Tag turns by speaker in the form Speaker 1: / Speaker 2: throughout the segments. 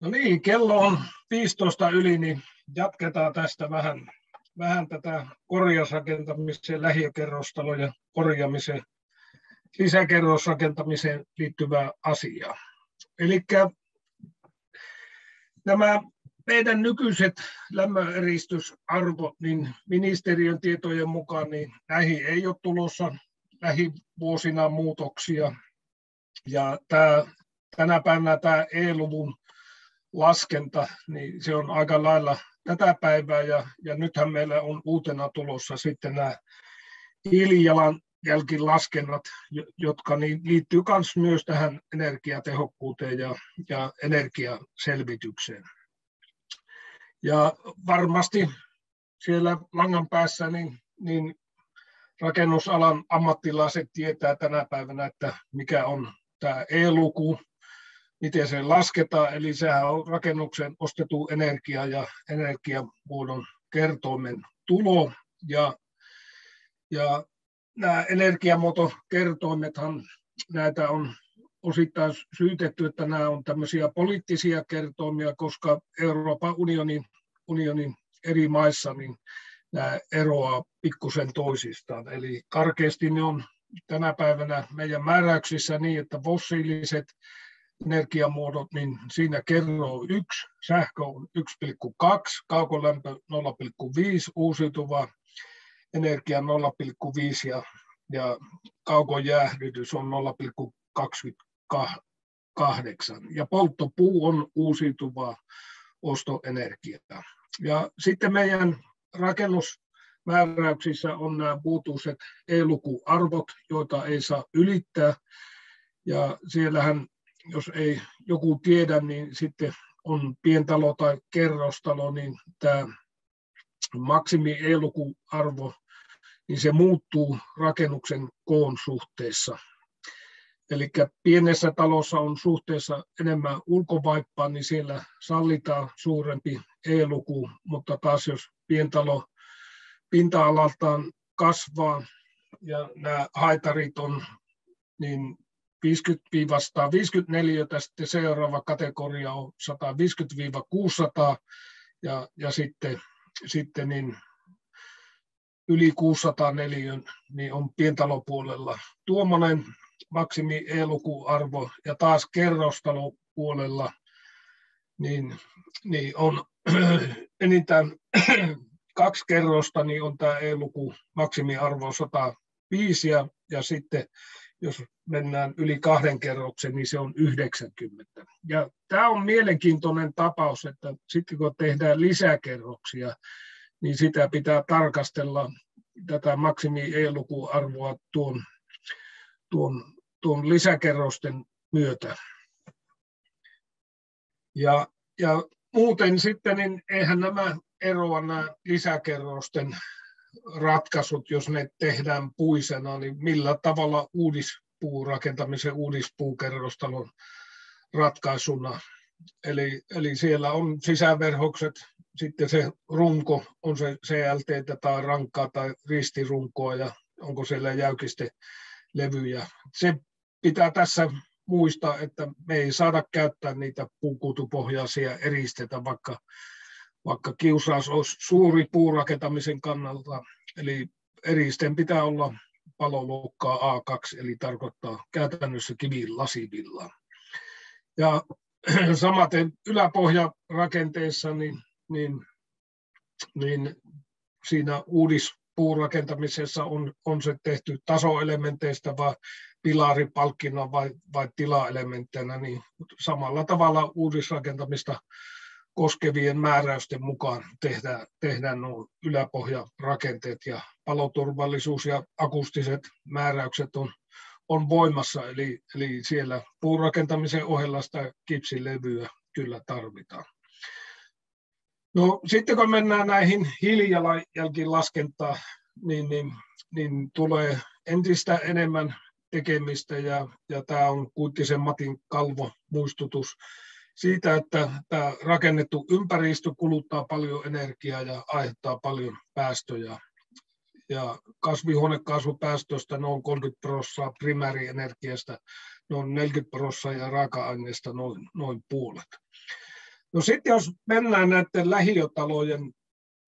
Speaker 1: No niin, kello on 15 yli, niin jatketaan tästä vähän, vähän tätä korjausrakentamisen, lähiökerrostalojen korjaamisen, lisäkerrosrakentamiseen liittyvää asiaa. Eli nämä meidän nykyiset lämmöneristysarvot, niin ministeriön tietojen mukaan niin näihin ei ole tulossa lähivuosina muutoksia. Ja tämä, tänä päivänä tämä E-luvun laskenta, niin se on aika lailla tätä päivää ja, ja nythän meillä on uutena tulossa sitten nämä hiilijalanjälkilaskennat, jotka niin liittyy myös tähän energiatehokkuuteen ja, ja energiaselvitykseen. Ja varmasti siellä langan päässä niin, niin rakennusalan ammattilaiset tietää tänä päivänä, että mikä on tämä E-luku, miten se lasketaan, eli sehän on rakennuksen ostettu energia ja energiamuodon kertoimen tulo, ja, ja nämä energiamuotokertoimethan, näitä on osittain syytetty, että nämä on tämmöisiä poliittisia kertoimia, koska Euroopan unionin, unionin eri maissa niin nämä eroaa pikkusen toisistaan. Eli karkeasti ne on tänä päivänä meidän määräyksissä niin, että fossiiliset energiamuodot, niin siinä kerro yksi, sähkö on 1,2, kaukolämpö 0,5, uusiutuva energia 0,5 ja, ja kaukojäähdytys on 0,28. Ja polttopuu on uusiutuvaa ostoenergiaa. Ja sitten meidän rakennusmääräyksissä on nämä vuotuiset E-lukuarvot, joita ei saa ylittää. Ja siellähän jos ei joku tiedä, niin sitten on pientalo tai kerrostalo, niin tämä maksimi e-lukuarvo, niin se muuttuu rakennuksen koon suhteessa. Eli pienessä talossa on suhteessa enemmän ulkovaippaa, niin siellä sallitaan suurempi e-luku, mutta taas jos pientalo pinta-alaltaan kasvaa ja nämä haitarit on niin 50-154, sitten seuraava kategoria on 150-600 ja, ja sitten, sitten niin yli 604 niin on pientalopuolella. Tuommoinen maksimi e-lukuarvo ja taas kerrostalopuolella niin, niin on enintään kaksi kerrosta, niin on tämä e-luku maksimiarvo 105 ja, ja sitten jos mennään yli kahden kerroksen, niin se on 90. Ja tämä on mielenkiintoinen tapaus, että sitten kun tehdään lisäkerroksia, niin sitä pitää tarkastella tätä maksimi e-lukuarvoa tuon, tuon, tuon lisäkerrosten myötä. Ja, ja muuten sitten, niin eihän nämä eroa nämä lisäkerrosten ratkaisut, jos ne tehdään puisena, niin millä tavalla uudispuurakentamisen uudispuukerrostalon ratkaisuna. Eli, eli siellä on sisäverhokset, sitten se runko, on se CLT tai rankkaa tai ristirunkoa ja onko siellä jäykiste levyjä. Se pitää tässä muistaa, että me ei saada käyttää niitä puukuutupohjaisia eristeitä, vaikka vaikka kiusaus olisi suuri puurakentamisen kannalta, eli eristen pitää olla paloluokkaa A2, eli tarkoittaa käytännössä kivilasivilla. Ja samaten yläpohjarakenteessa, niin, niin, niin siinä uudispuurakentamisessa on, on se tehty tasoelementeistä vai pilaripalkkina vai, vai tilaelementteinä, niin samalla tavalla uudisrakentamista koskevien määräysten mukaan tehdään, tehdään nuo yläpohjarakenteet ja paloturvallisuus ja akustiset määräykset on, on voimassa, eli, eli siellä puurakentamisen ohella sitä kipsilevyä kyllä tarvitaan. No, sitten kun mennään näihin hiilijalanjälkilaskentaan, niin, niin, niin tulee entistä enemmän tekemistä ja, ja tämä on Kuittisen Matin kalvo muistutus siitä, että tämä rakennettu ympäristö kuluttaa paljon energiaa ja aiheuttaa paljon päästöjä. Ja kasvihuonekaasupäästöistä noin 30 prosenttia, primäärienergiasta noin 40 prosenttia ja raaka-aineista noin, noin puolet. No sitten jos mennään näiden lähiötalojen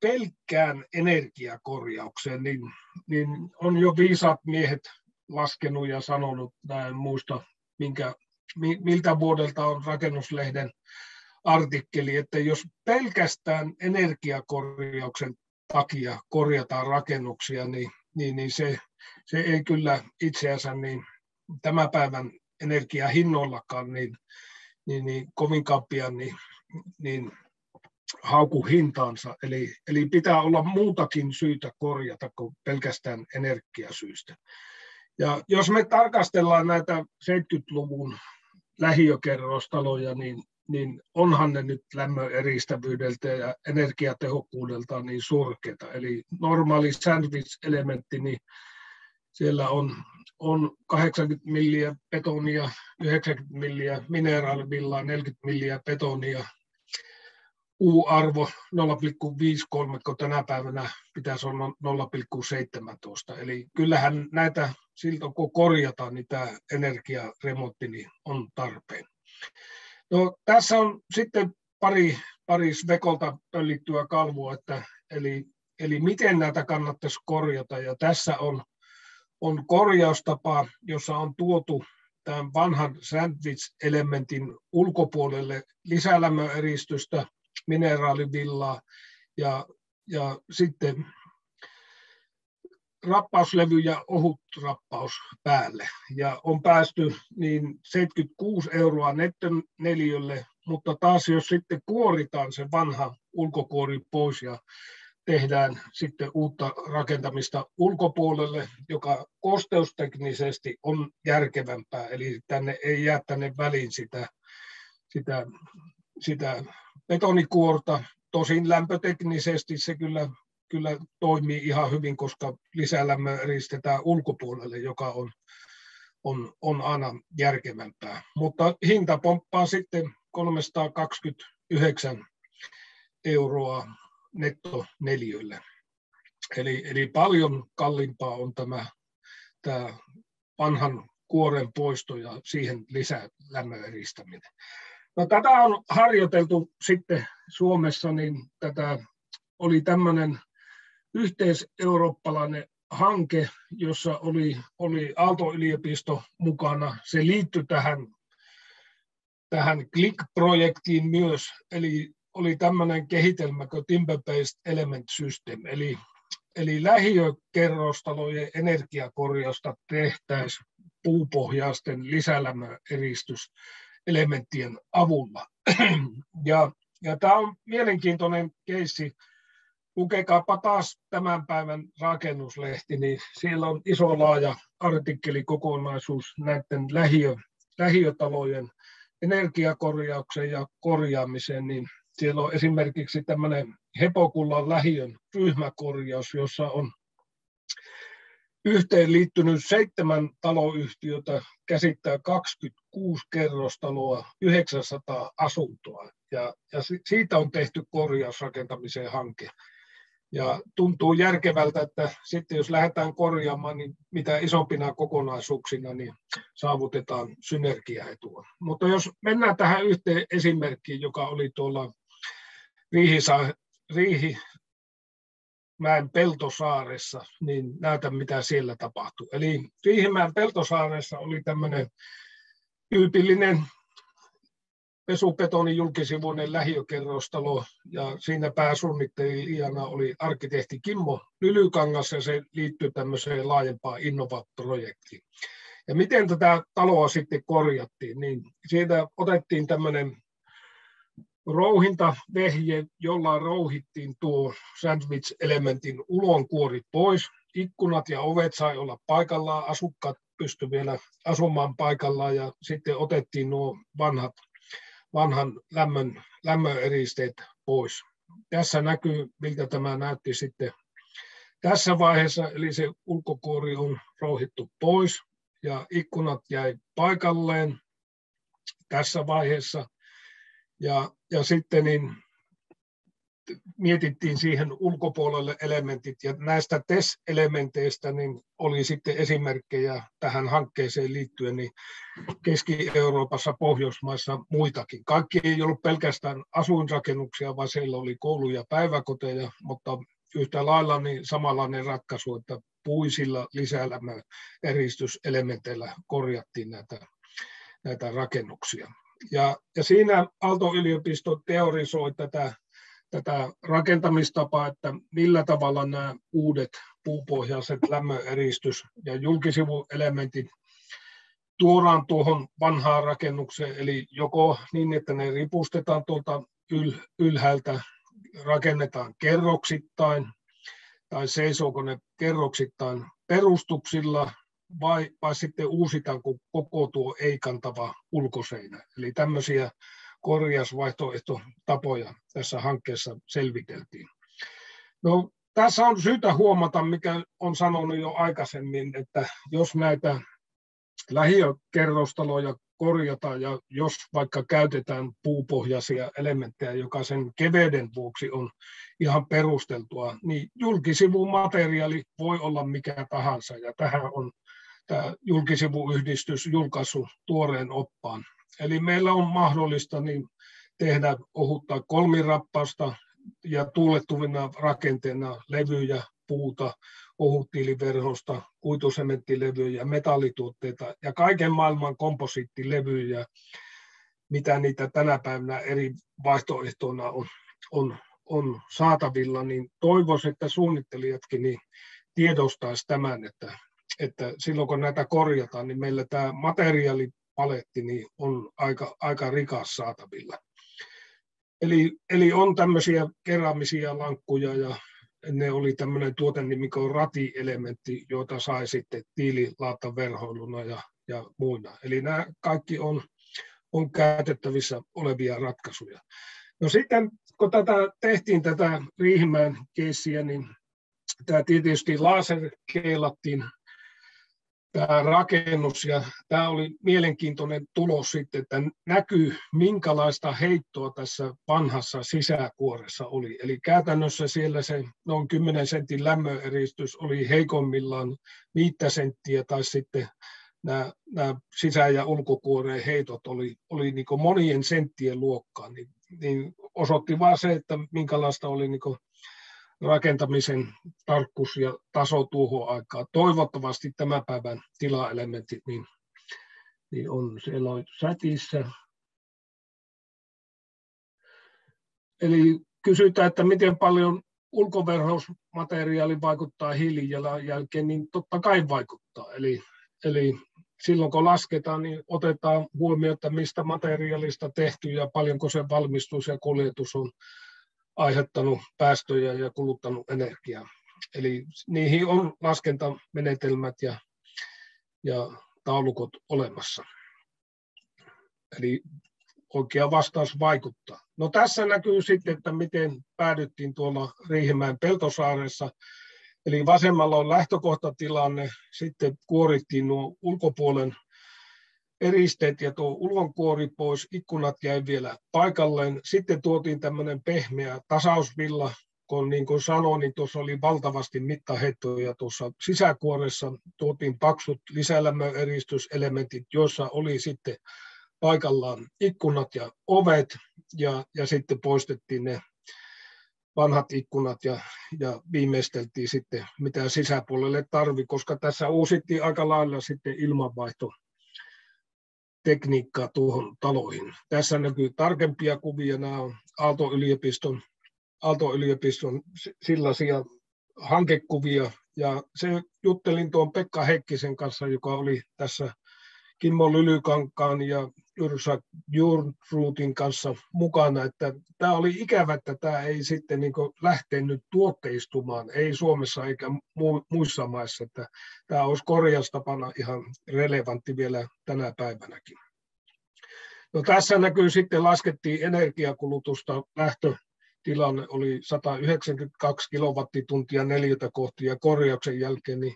Speaker 1: pelkkään energiakorjaukseen, niin, niin on jo viisaat miehet laskenut ja sanonut, näin muista minkä, miltä vuodelta on rakennuslehden artikkeli, että jos pelkästään energiakorjauksen takia korjataan rakennuksia, niin, niin, niin se, se ei kyllä itseänsä niin tämän päivän energiahinnoillakaan niin, niin, niin kovinkaan pian niin, niin hauku hintaansa. Eli, eli pitää olla muutakin syytä korjata kuin pelkästään energiasyistä. Ja jos me tarkastellaan näitä 70-luvun lähiökerrostaloja, niin, niin onhan ne nyt lämmön eristävyydeltä ja energiatehokkuudelta niin surkeita. Eli normaali sandwich-elementti, niin siellä on, on 80 milliä betonia, 90 milliä mineraalivillaa, 40 milliä betonia, U-arvo 0,53, kun tänä päivänä pitäisi olla 0,17. Eli kyllähän näitä siltä kun korjataan, niin tämä energiaremontti niin on tarpeen. No, tässä on sitten pari, pari Svekolta pöllittyä kalvoa, että, eli, eli miten näitä kannattaisi korjata. Ja tässä on, on korjaustapa, jossa on tuotu tämän vanhan sandwich-elementin ulkopuolelle lisälämmöeristystä, mineraalivillaa ja, ja sitten rappauslevy ja ohut rappaus päälle. Ja on päästy niin 76 euroa neliölle, mutta taas jos sitten kuoritaan se vanha ulkokuori pois ja tehdään sitten uutta rakentamista ulkopuolelle, joka kosteusteknisesti on järkevämpää, eli tänne ei jää tänne väliin sitä, sitä, sitä betonikuorta. Tosin lämpöteknisesti se kyllä kyllä toimii ihan hyvin, koska lisälämmö eristetään ulkopuolelle, joka on, on, on aina järkevämpää. Mutta hinta pomppaa sitten 329 euroa netto neliölle. Eli, eli paljon kalliimpaa on tämä, tämä vanhan kuoren poisto ja siihen lisää eristäminen. No, tätä on harjoiteltu sitten Suomessa, niin tätä oli tämmöinen yhteiseurooppalainen hanke, jossa oli, oli Aalto-yliopisto mukana. Se liittyi tähän, tähän CLIck-projektiin myös, eli oli tämmöinen kehitelmä kuin Timber-Based Element System, eli, eli lähiökerrostalojen energiakorjausta tehtäisiin puupohjaisten lisälämmöeristyselementtien avulla. Ja, ja tämä on mielenkiintoinen keissi, lukekaapa taas tämän päivän rakennuslehti, niin siellä on iso laaja artikkelikokonaisuus näiden lähiö, lähiötalojen energiakorjauksen ja korjaamisen, niin siellä on esimerkiksi tämmöinen Hepokullan lähiön ryhmäkorjaus, jossa on yhteen liittynyt seitsemän taloyhtiötä, käsittää 26 kerrostaloa, 900 asuntoa. Ja, ja siitä on tehty korjausrakentamisen hanke. Ja tuntuu järkevältä, että sitten jos lähdetään korjaamaan, niin mitä isompina kokonaisuuksina, niin saavutetaan synergiaetua. Mutta jos mennään tähän yhteen esimerkkiin, joka oli tuolla Riihisa, Riihimäen Peltosaaressa, niin näytän mitä siellä tapahtui. Eli Riihimäen Peltosaaressa oli tämmöinen tyypillinen pesupetonin julkisivuinen lähiökerrostalo ja siinä pääsuunnittelijana oli arkkitehti Kimmo Lylykangas ja se liittyy tämmöiseen laajempaan innovaatioprojektiin. Ja miten tätä taloa sitten korjattiin, niin siitä otettiin tämmöinen rouhintavehje, jolla rouhittiin tuo sandwich-elementin ulonkuori pois. Ikkunat ja ovet sai olla paikallaan, asukkaat pystyivät vielä asumaan paikallaan ja sitten otettiin nuo vanhat vanhan lämmön, lämmöneristeet pois. Tässä näkyy, miltä tämä näytti sitten tässä vaiheessa, eli se ulkokuori on rouhittu pois ja ikkunat jäi paikalleen tässä vaiheessa. Ja, ja sitten niin mietittiin siihen ulkopuolelle elementit ja näistä TES-elementeistä niin oli sitten esimerkkejä tähän hankkeeseen liittyen niin Keski-Euroopassa, Pohjoismaissa muitakin. Kaikki ei ollut pelkästään asuinrakennuksia, vaan siellä oli kouluja ja päiväkoteja, mutta yhtä lailla niin samanlainen ratkaisu, että puisilla lisäelämä eristyselementeillä korjattiin näitä, näitä rakennuksia. Ja, ja siinä Aalto-yliopisto teorisoi tätä tätä rakentamistapaa, että millä tavalla nämä uudet puupohjaiset lämmöeristys- ja julkisivuelementit tuodaan tuohon vanhaan rakennukseen, eli joko niin, että ne ripustetaan tuolta yl- ylhäältä, rakennetaan kerroksittain, tai seisooko ne kerroksittain perustuksilla, vai, vai sitten uusitaan koko tuo ei-kantava ulkoseinä. Eli tämmöisiä korjausvaihtoehtotapoja tässä hankkeessa selviteltiin. No, tässä on syytä huomata, mikä on sanonut jo aikaisemmin, että jos näitä lähiökerrostaloja korjataan ja jos vaikka käytetään puupohjaisia elementtejä, joka sen keveyden vuoksi on ihan perusteltua, niin julkisivumateriaali voi olla mikä tahansa ja tähän on tämä julkisivuyhdistys julkaisu tuoreen oppaan Eli meillä on mahdollista niin tehdä ohutta kolmirappausta ja tuulettuvina rakenteena levyjä, puuta, ohutiiliverhosta, kuitusementtilevyjä, metallituotteita ja kaiken maailman komposiittilevyjä, mitä niitä tänä päivänä eri vaihtoehtoina on, on, on saatavilla, niin toivoisin, että suunnittelijatkin niin tiedostaisi tämän, että, että silloin kun näitä korjataan, niin meillä tämä materiaali paletti niin on aika, aika rikas saatavilla. Eli, eli on tämmöisiä keräämisiä lankkuja ja ne oli tämmöinen kuin rati-elementti, jota sai sitten verhoiluna ja, ja muina. Eli nämä kaikki on, on käytettävissä olevia ratkaisuja. No sitten kun tätä tehtiin tätä Riihimäen keissiä, niin tämä tietysti laserkeilattiin tämä rakennus ja tämä oli mielenkiintoinen tulos sitten, että näkyy minkälaista heittoa tässä vanhassa sisäkuoressa oli. Eli käytännössä siellä se noin 10 sentin lämmöeristys oli heikommillaan 5 senttiä tai sitten nämä, nämä sisä- ja ulkokuoreen heitot oli, oli niin monien senttien luokkaa, niin, niin osoitti vain se, että minkälaista oli niin rakentamisen tarkkuus ja taso tuohon aikaan. Toivottavasti tämän päivän tilaelementit niin, niin on siellä on sätissä. Eli kysytään, että miten paljon ulkoverhousmateriaali vaikuttaa hiilijalanjälkeen, niin totta kai vaikuttaa. Eli, eli silloin kun lasketaan, niin otetaan huomioon, että mistä materiaalista tehty ja paljonko se valmistus ja kuljetus on aiheuttanut päästöjä ja kuluttanut energiaa. Eli niihin on laskentamenetelmät ja, ja taulukot olemassa. Eli oikea vastaus vaikuttaa. No tässä näkyy sitten, että miten päädyttiin tuolla Riihimäen Peltosaaressa. Eli vasemmalla on lähtökohtatilanne, sitten kuorittiin nuo ulkopuolen eristeet ja tuo ulkonkuori pois, ikkunat jäi vielä paikalleen. Sitten tuotiin tämmöinen pehmeä tasausvilla, kun niin kuin sanoin, niin tuossa oli valtavasti mittaheittoja tuossa sisäkuoressa. Tuotiin paksut lisälämmöeristyselementit, joissa oli sitten paikallaan ikkunat ja ovet, ja, ja sitten poistettiin ne vanhat ikkunat ja, ja viimeisteltiin sitten, mitä sisäpuolelle tarvi, koska tässä uusittiin aika lailla sitten ilmanvaihto tekniikkaa tuohon taloihin. Tässä näkyy tarkempia kuvia. Nämä on Aalto-yliopiston, Aalto-yliopiston sellaisia hankekuvia. Ja se juttelin tuon Pekka Heikkisen kanssa, joka oli tässä Kimmo Lylykankaan ja Yrsa Jurtruutin kanssa mukana, että tämä oli ikävä, että tämä ei sitten niin lähtenyt tuotteistumaan, ei Suomessa eikä muissa maissa, että tämä olisi korjaustapana ihan relevantti vielä tänä päivänäkin. No, tässä näkyy sitten, laskettiin energiakulutusta, lähtötilanne oli 192 kilowattituntia neljätä kohti ja korjauksen jälkeen niin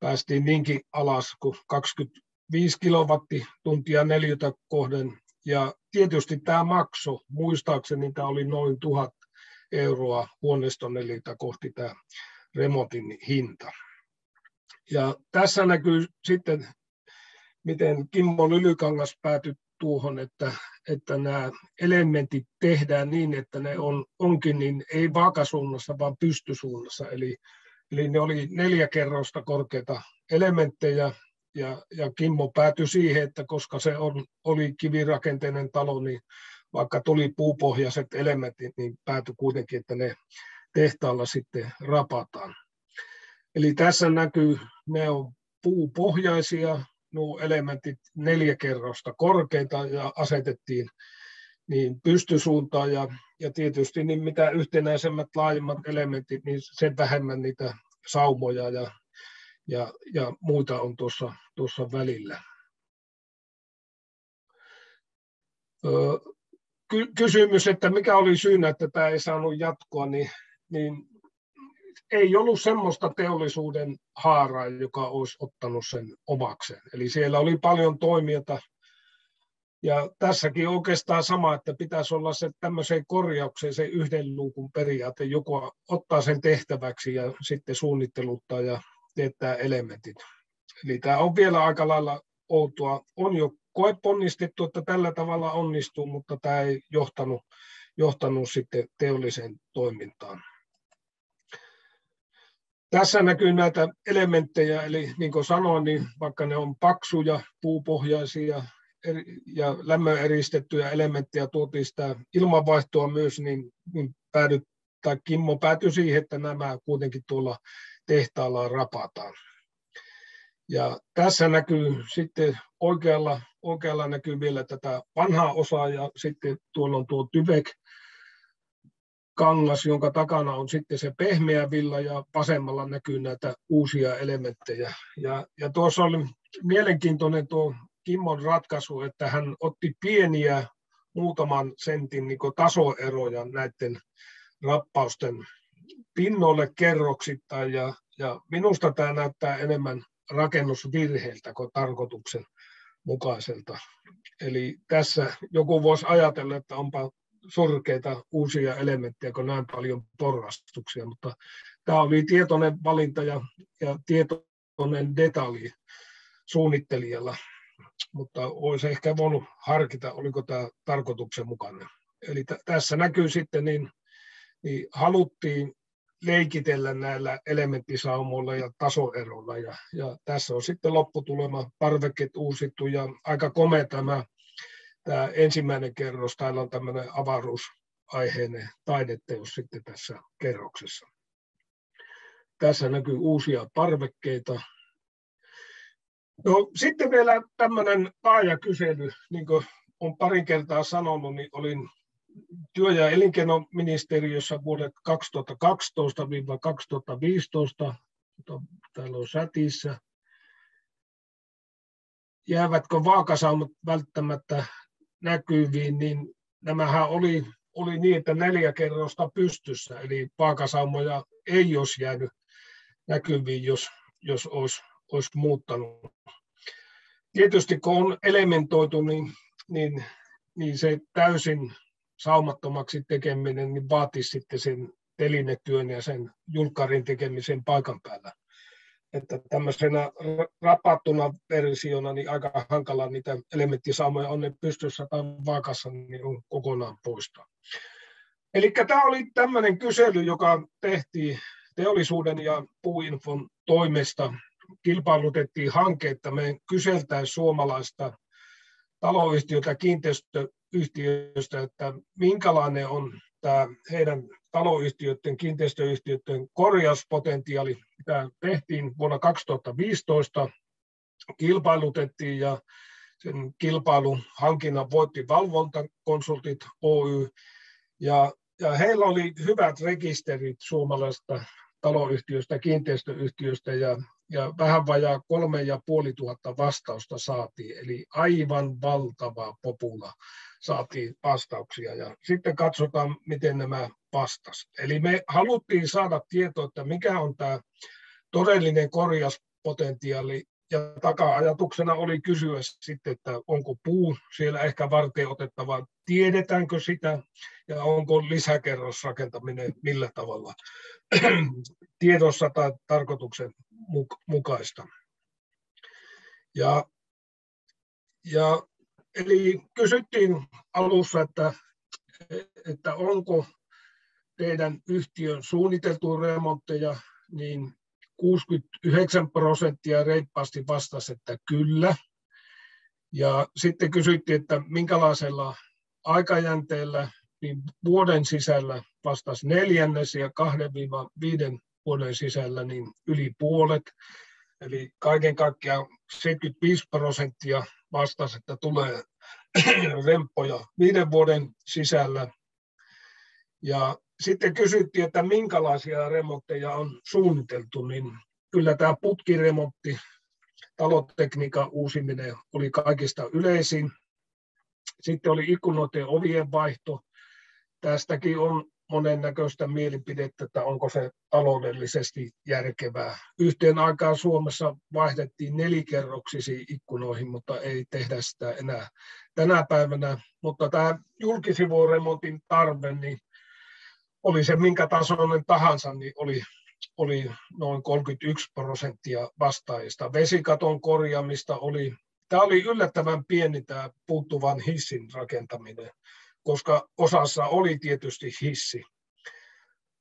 Speaker 1: päästiin niinkin alas kuin 20 5 kilowattituntia neliötä kohden. Ja tietysti tämä makso, muistaakseni tämä oli noin 1000 euroa huoneistoneliltä kohti tämä remontin hinta. Ja tässä näkyy sitten, miten Kimmo Lylykangas päätyi tuohon, että, että nämä elementit tehdään niin, että ne on, onkin niin ei vaakasuunnassa, vaan pystysuunnassa. Eli, eli ne oli neljä kerrosta korkeita elementtejä, ja, ja Kimmo päätyi siihen, että koska se on, oli kivirakenteinen talo, niin vaikka tuli puupohjaiset elementit, niin päätyi kuitenkin, että ne tehtaalla sitten rapataan. Eli tässä näkyy, ne on puupohjaisia, nuo elementit neljä kerrosta korkeita ja asetettiin niin pystysuuntaan ja, ja tietysti niin mitä yhtenäisemmät laajemmat elementit, niin sen vähemmän niitä saumoja ja, ja, ja muita on tuossa, tuossa välillä. Ky- kysymys, että mikä oli syynä, että tämä ei saanut jatkoa, niin, niin ei ollut semmoista teollisuuden haaraa, joka olisi ottanut sen omakseen. Eli siellä oli paljon toimijoita. Ja tässäkin oikeastaan sama, että pitäisi olla se tämmöiseen korjaukseen se yhden luukun periaate, joko ottaa sen tehtäväksi ja sitten suunnitteluttaa ja teettää elementit. Eli tämä on vielä aika lailla outoa. On jo koeponnistettu, että tällä tavalla onnistuu, mutta tämä ei johtanut, johtanut sitten teolliseen toimintaan. Tässä näkyy näitä elementtejä, eli niin kuin sanoin, niin vaikka ne on paksuja, puupohjaisia ja lämmöneristettyjä elementtejä tuotiin sitä ilmanvaihtoa myös, niin, niin päädyt, tai Kimmo päätyi siihen, että nämä kuitenkin tuolla tehtaalla rapataan. Ja tässä näkyy sitten oikealla, oikealla näkyy vielä tätä vanhaa osaa ja sitten tuolla on tuo Tyvek kangas, jonka takana on sitten se pehmeä villa ja vasemmalla näkyy näitä uusia elementtejä. Ja, ja tuossa oli mielenkiintoinen tuo Kimmon ratkaisu, että hän otti pieniä muutaman sentin niin tasoeroja näiden rappausten pinnoille kerroksittain ja, ja minusta tämä näyttää enemmän rakennusvirheiltä kuin tarkoituksen mukaiselta. Eli tässä joku voisi ajatella, että onpa surkeita uusia elementtejä, kun näin paljon porrastuksia, mutta tämä oli tietoinen valinta ja, ja tietoinen detalji suunnittelijalla, mutta olisi ehkä voinut harkita, oliko tämä tarkoituksenmukainen. Eli t- tässä näkyy sitten, niin, niin haluttiin leikitellä näillä elementtisaumoilla ja tasoeroilla. Ja, ja tässä on sitten lopputulema, parveket uusittu ja aika komea tämä tämä ensimmäinen kerros, täällä on tämmöinen avaruusaiheinen taideteos sitten tässä kerroksessa. Tässä näkyy uusia parvekkeita. No, sitten vielä tämmöinen laaja kysely, niin kuin olen parin kertaa sanonut, niin olin työ- ja elinkeinoministeriössä vuodet 2012-2015, täällä on sätissä. Jäävätkö vaakasaumat välttämättä näkyviin, niin nämähän oli, oli niin, että neljä kerrosta pystyssä, eli paakasaumoja ei olisi jäänyt näkyviin, jos, jos olisi, olisi muuttanut. Tietysti kun on elementoitu, niin, niin, niin se täysin saumattomaksi tekeminen niin vaatisi sitten sen telinetyön ja sen julkkarin tekemisen paikan päällä että tämmöisenä rapattuna versiona niin aika hankala niitä elementtisaumoja on ne pystyssä tai vaakassa, niin on kokonaan poistaa. Eli tämä oli tämmöinen kysely, joka tehtiin teollisuuden ja puuinfon toimesta. Kilpailutettiin hanke, että me kyseltäisiin suomalaista taloyhtiötä, kiinteistöyhtiöistä, että minkälainen on tämä heidän taloyhtiöiden, kiinteistöyhtiöiden korjauspotentiaali, mitä tehtiin vuonna 2015, kilpailutettiin ja sen kilpailun hankinnan voitti valvontakonsultit Oy. Ja, ja heillä oli hyvät rekisterit suomalaisista taloyhtiöistä, kiinteistöyhtiöistä ja, ja vähän vajaa kolme ja puoli tuhatta vastausta saatiin, eli aivan valtava popula saatiin vastauksia ja sitten katsotaan, miten nämä vastasivat. Eli me haluttiin saada tietoa, että mikä on tämä todellinen korjauspotentiaali ja taka-ajatuksena oli kysyä sitten, että onko puu siellä ehkä varten otettava, tiedetäänkö sitä ja onko lisäkerrosrakentaminen millä tavalla tiedossa tai tarkoituksen mukaista. Ja, ja, eli kysyttiin alussa, että, että onko teidän yhtiön suunniteltu remontteja, niin 69 prosenttia reippaasti vastasi, että kyllä. Ja sitten kysyttiin, että minkälaisella aikajänteellä, niin vuoden sisällä vastasi neljännes ja 2-5 vuoden sisällä niin yli puolet. Eli kaiken kaikkiaan 75 prosenttia vastasi, että tulee remppoja viiden vuoden sisällä. Ja sitten kysyttiin, että minkälaisia remontteja on suunniteltu, niin kyllä tämä putkiremontti, talotekniikan uusiminen oli kaikista yleisin. Sitten oli ikkunoiden ovien vaihto. Tästäkin on monennäköistä mielipidettä, että onko se taloudellisesti järkevää. Yhteen aikaan Suomessa vaihdettiin nelikerroksisiin ikkunoihin, mutta ei tehdä sitä enää tänä päivänä. Mutta tämä julkisivuremontin tarve, niin oli se minkä tasoinen tahansa, niin oli, oli noin 31 prosenttia vastaajista. Vesikaton korjaamista oli, tämä oli yllättävän pieni tämä puuttuvan hissin rakentaminen, koska osassa oli tietysti hissi.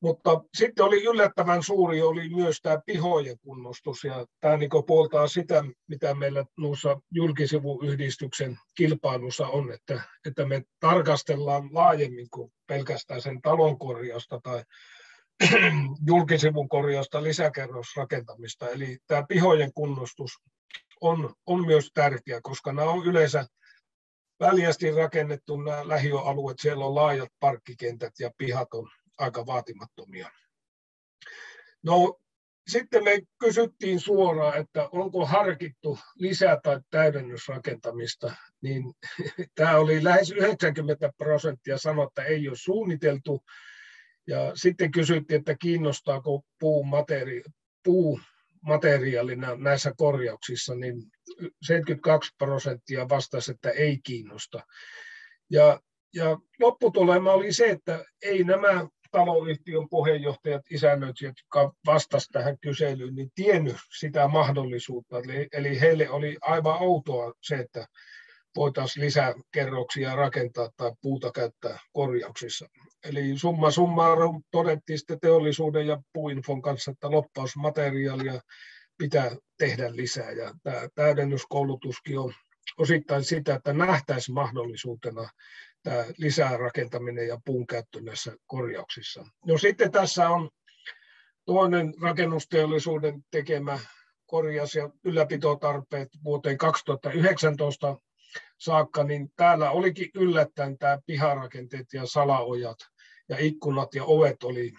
Speaker 1: Mutta sitten oli yllättävän suuri oli myös tämä pihojen kunnostus ja tämä niin puoltaa sitä, mitä meillä noissa julkisivuyhdistyksen kilpailussa on, että, että me tarkastellaan laajemmin kuin pelkästään sen talon korjausta tai julkisivun korjausta, lisäkerrosrakentamista. Eli tämä pihojen kunnostus on, on myös tärkeä, koska nämä on yleensä väljästi rakennettu nämä lähiöalueet, siellä on laajat parkkikentät ja pihat on aika vaatimattomia. No, sitten me kysyttiin suoraan, että onko harkittu lisä- tai täydennysrakentamista, niin tämä oli lähes 90 prosenttia sanoi, että ei ole suunniteltu. Ja sitten kysyttiin, että kiinnostaako puumateri, puumateriaalina näissä korjauksissa, niin 72 prosenttia vastasi, että ei kiinnosta. Ja, ja lopputulema oli se, että ei nämä taloyhtiön puheenjohtajat, isännöitsijät, jotka vastasivat tähän kyselyyn, niin tiennyt sitä mahdollisuutta. Eli, eli heille oli aivan outoa se, että voitaisiin lisäkerroksia rakentaa tai puuta käyttää korjauksissa. Eli summa summarum todettiin sitten teollisuuden ja puuinfon kanssa, että loppausmateriaalia pitää tehdä lisää. Ja tämä täydennyskoulutuskin on osittain sitä, että nähtäisiin mahdollisuutena tämä lisää rakentaminen ja puun käyttö näissä korjauksissa. No sitten tässä on toinen rakennusteollisuuden tekemä korjaus- ja ylläpitotarpeet vuoteen 2019 saakka, niin täällä olikin yllättäen tämä piharakenteet ja salaojat ja ikkunat ja ovet oli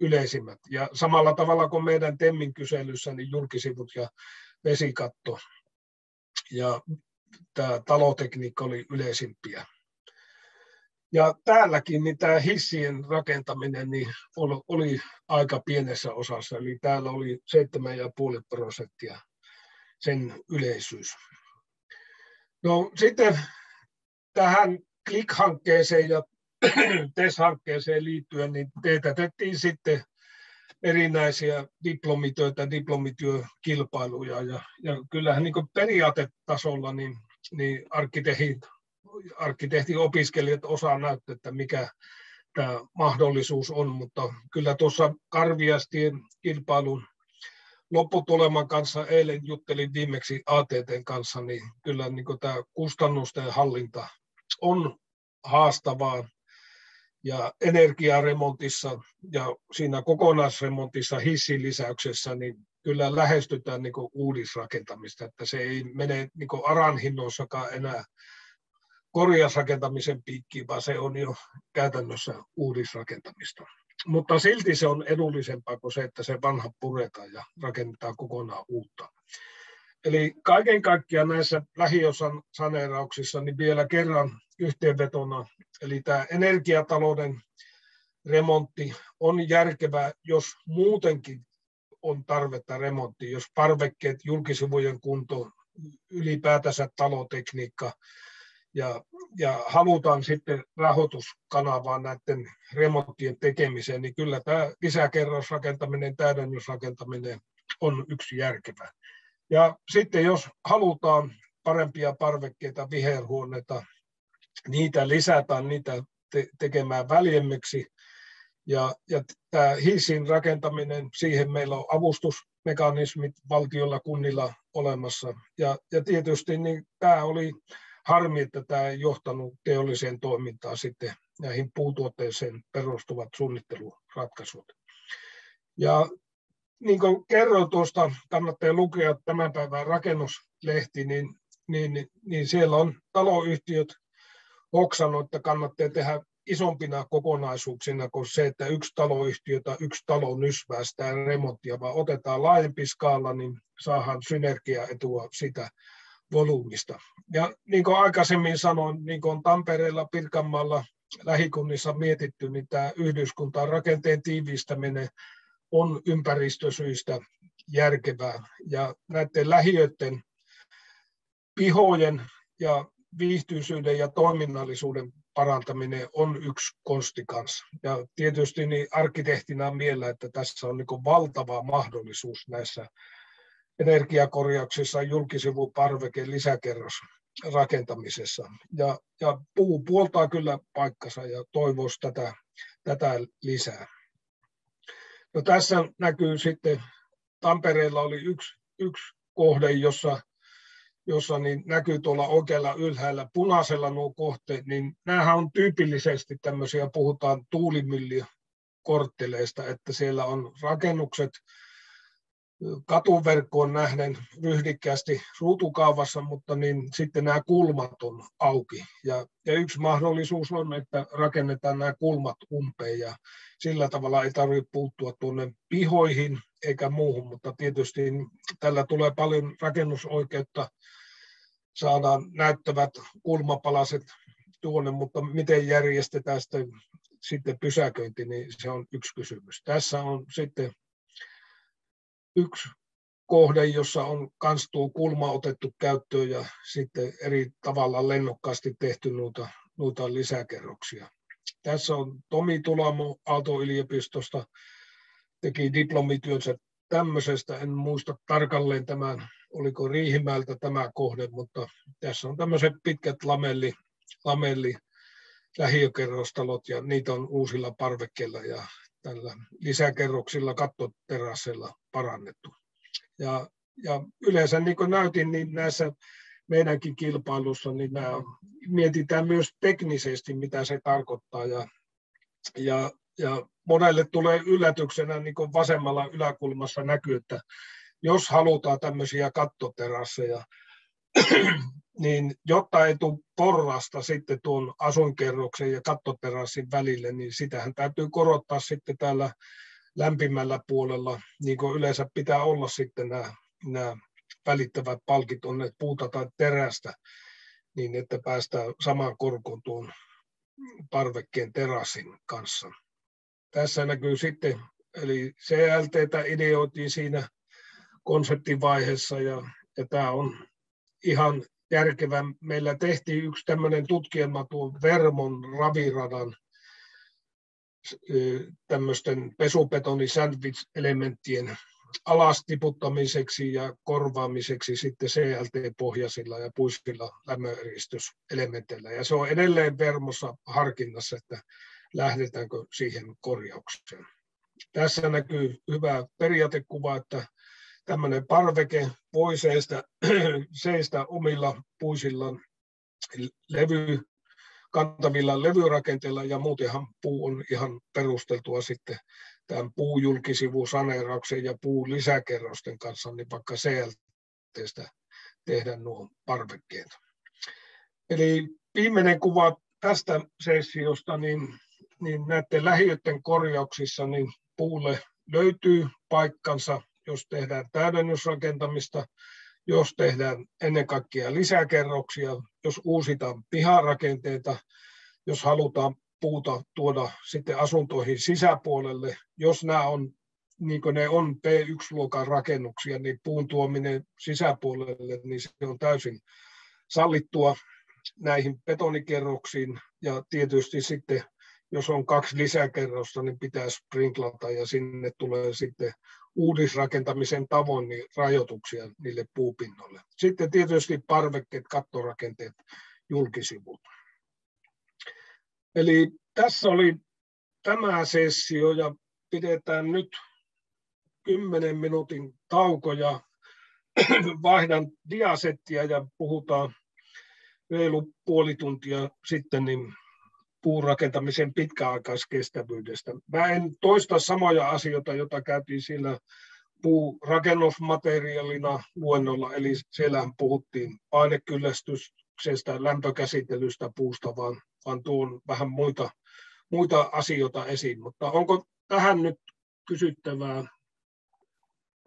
Speaker 1: yleisimmät. Ja samalla tavalla kuin meidän Temmin kyselyssä, niin julkisivut ja vesikatto ja tämä talotekniikka oli yleisimpiä. Ja täälläkin niin tämä hissien rakentaminen niin oli, aika pienessä osassa, eli täällä oli 7,5 prosenttia sen yleisyys. No sitten tähän Click-hankkeeseen ja TES-hankkeeseen liittyen, niin teetätettiin sitten erinäisiä diplomitöitä, diplomityökilpailuja. Ja, ja kyllähän niin periaatetasolla niin, niin arkkitehit arkkitehtiopiskelijat osaa näyttää, että mikä tämä mahdollisuus on, mutta kyllä tuossa Karviastien kilpailun lopputuleman kanssa eilen juttelin viimeksi ATTn kanssa, niin kyllä niin tämä kustannusten hallinta on haastavaa ja energiaremontissa ja siinä kokonaisremontissa hissin lisäyksessä, niin kyllä lähestytään niin uudisrakentamista, että se ei mene niin aran hinnoissakaan enää korjausrakentamisen piikkiin, vaan se on jo käytännössä uudisrakentamista. Mutta silti se on edullisempaa kuin se, että se vanha puretaan ja rakennetaan kokonaan uutta. Eli kaiken kaikkiaan näissä lähiosan saneerauksissa niin vielä kerran yhteenvetona, eli tämä energiatalouden remontti on järkevää, jos muutenkin on tarvetta remonttiin, jos parvekkeet, julkisivujen kunto, ylipäätänsä talotekniikka ja, ja halutaan sitten rahoituskanavaa näiden remonttien tekemiseen, niin kyllä tämä lisäkerrosrakentaminen, täydennysrakentaminen on yksi järkevä. Ja sitten jos halutaan parempia parvekkeita, viherhuoneita, niitä lisätään, niitä te- tekemään väljemmiksi. Ja, ja tämä hissin rakentaminen, siihen meillä on avustusmekanismit valtiolla, kunnilla olemassa. Ja, ja tietysti niin tämä oli harmi, että tämä ei johtanut teolliseen toimintaan sitten näihin puutuotteeseen perustuvat suunnitteluratkaisut. Ja niin kuin kerroin tuosta, kannattaa lukea tämän päivän rakennuslehti, niin, niin, niin siellä on taloyhtiöt hoksannut, että kannattaa tehdä isompina kokonaisuuksina kuin se, että yksi taloyhtiö tai yksi talo nysvää sitä remonttia, vaan otetaan laajempi skaala, niin saadaan synergiaetua sitä volyymista. Ja niin kuin aikaisemmin sanoin, niin kuin on Tampereella, Pirkanmaalla, lähikunnissa mietitty, niin tämä yhdyskuntaan rakenteen tiivistäminen on ympäristösyistä järkevää. Ja näiden lähiöiden pihojen ja viihtyisyyden ja toiminnallisuuden parantaminen on yksi konsti kanssa. Ja tietysti niin arkkitehtina on miellä, että tässä on niin valtava mahdollisuus näissä energiakorjauksissa, julkisivu, parveke, lisäkerros rakentamisessa. Ja, ja puu puoltaa kyllä paikkansa ja toivoisi tätä, tätä lisää. No tässä näkyy sitten, Tampereella oli yksi, yksi kohde, jossa, jossa niin näkyy tuolla oikealla ylhäällä punaisella nuo kohteet, niin nämähän on tyypillisesti tämmöisiä, puhutaan tuulimyllykortteleista, että siellä on rakennukset, katuverkkoon nähden ryhdikkäästi ruutukaavassa, mutta niin sitten nämä kulmat on auki. Ja, ja yksi mahdollisuus on, että rakennetaan nämä kulmat umpeen ja sillä tavalla ei tarvitse puuttua tuonne pihoihin eikä muuhun, mutta tietysti tällä tulee paljon rakennusoikeutta, saadaan näyttävät kulmapalaset tuonne, mutta miten järjestetään sitten, sitten pysäköinti, niin se on yksi kysymys. Tässä on sitten yksi kohde, jossa on kans tuo kulma otettu käyttöön ja sitten eri tavalla lennokkaasti tehty noita, noita lisäkerroksia. Tässä on Tomi Tulamo Aalto-yliopistosta, teki diplomityönsä tämmöisestä, en muista tarkalleen tämän, oliko Riihimäeltä tämä kohde, mutta tässä on tämmöiset pitkät lamelli, lamelli lähiökerrostalot ja niitä on uusilla parvekkeilla ja tällä lisäkerroksilla kattoterasseilla parannettu. Ja, ja yleensä niin kuin näytin, niin näissä meidänkin kilpailussa, niin nämä mietitään myös teknisesti, mitä se tarkoittaa. Ja, ja, ja monelle tulee yllätyksenä, niin kuin vasemmalla yläkulmassa näkyy, että jos halutaan tämmöisiä kattoterasseja, niin jotta ei tule porrasta sitten tuon asuinkerroksen ja kattoterassin välille, niin sitähän täytyy korottaa sitten täällä lämpimällä puolella, niin kuin yleensä pitää olla sitten nämä, nämä välittävät palkit, on puuta tai terästä, niin että päästään samaan korkoon tuon parvekkeen terassin kanssa. Tässä näkyy sitten, eli CLTtä ideoitiin siinä konseptivaiheessa ja, ja tämä on ihan järkevä. Meillä tehtiin yksi tämmöinen tutkielma tuon Vermon raviradan tämmöisten pesupetoni sandwich-elementtien alastiputtamiseksi ja korvaamiseksi sitten CLT-pohjaisilla ja puisilla lämmöneristyselementeillä. Ja se on edelleen Vermossa harkinnassa, että lähdetäänkö siihen korjaukseen. Tässä näkyy hyvä periaatekuva, että tämmöinen parveke voi seistä, seistä omilla puisilla levy, kantavilla levyrakenteilla ja muutenhan puu on ihan perusteltua sitten tämän puujulkisivusaneerauksen ja puun lisäkerrosten kanssa, niin vaikka CLTstä tehdä nuo parvekkeet. Eli viimeinen kuva tästä sessiosta, niin, niin näiden lähiöiden korjauksissa niin puulle löytyy paikkansa jos tehdään täydennysrakentamista, jos tehdään ennen kaikkea lisäkerroksia, jos uusitaan piharakenteita, jos halutaan puuta tuoda sitten asuntoihin sisäpuolelle, jos nämä on niin kuin ne on P1-luokan rakennuksia, niin puun tuominen sisäpuolelle, niin se on täysin sallittua näihin betonikerroksiin. Ja tietysti sitten, jos on kaksi lisäkerrosta, niin pitää sprinklata ja sinne tulee sitten uudisrakentamisen tavoin niin rajoituksia niille puupinnoille. Sitten tietysti parvekkeet, kattorakenteet, julkisivut. Eli tässä oli tämä sessio ja pidetään nyt 10 minuutin tauko ja vaihdan diasettia ja puhutaan reilu puoli tuntia sitten niin puurakentamisen pitkäaikaiskestävyydestä. Mä en toista samoja asioita, joita käytiin siellä puurakennusmateriaalina luennolla, eli siellä puhuttiin painekyllästyksestä, lämpökäsittelystä puusta, vaan, vaan tuon vähän muita, muita asioita esiin. Mutta onko tähän nyt kysyttävää?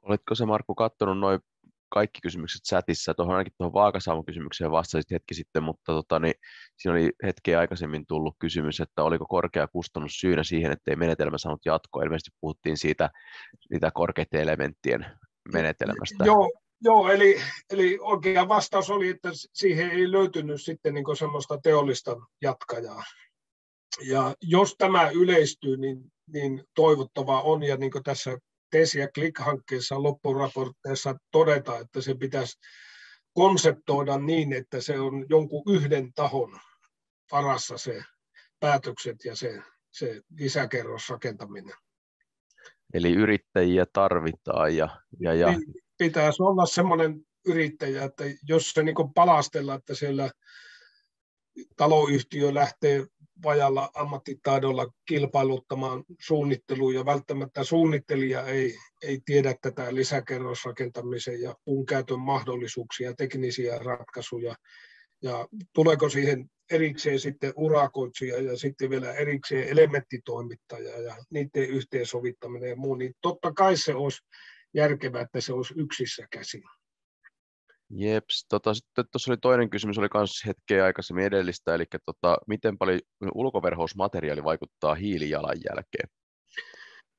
Speaker 2: Oletko se Markku katsonut noin kaikki kysymykset chatissa. Tuohon ainakin tuohon Vaakasaamun kysymykseen vastasit hetki sitten, mutta tota, niin, siinä oli hetkeä aikaisemmin tullut kysymys, että oliko korkea kustannus syynä siihen, että ei menetelmä saanut jatkoa. Ilmeisesti puhuttiin siitä, siitä korkeiden elementtien menetelmästä.
Speaker 1: Joo, Joo, eli, eli oikea vastaus oli, että siihen ei löytynyt sitten niin semmoista teollista jatkajaa. Ja jos tämä yleistyy, niin, niin toivottavaa on, ja niin kuin tässä TES- ja Click-hankkeessa loppuraportteissa todeta, että se pitäisi konseptoida niin, että se on jonkun yhden tahon varassa se päätökset ja se, se lisäkerrosrakentaminen.
Speaker 2: Eli yrittäjiä tarvitaan ja, ja, ja... Niin,
Speaker 1: pitäisi olla semmoinen yrittäjä, että jos se niin palastella, että siellä taloyhtiö lähtee vajalla ammattitaidolla kilpailuttamaan suunnitteluun ja välttämättä suunnittelija ei, ei tiedä tätä lisäkerrosrakentamisen ja puun käytön mahdollisuuksia, teknisiä ratkaisuja ja tuleeko siihen erikseen sitten urakoitsija ja sitten vielä erikseen elementtitoimittaja ja niiden yhteensovittaminen ja muu, niin totta kai se olisi järkevää, että se olisi yksissä käsin.
Speaker 2: Jeps, tota, sitten tuossa oli toinen kysymys, oli myös hetkeä aikaisemmin edellistä, eli tota, miten paljon ulkoverhousmateriaali vaikuttaa hiilijalanjälkeen?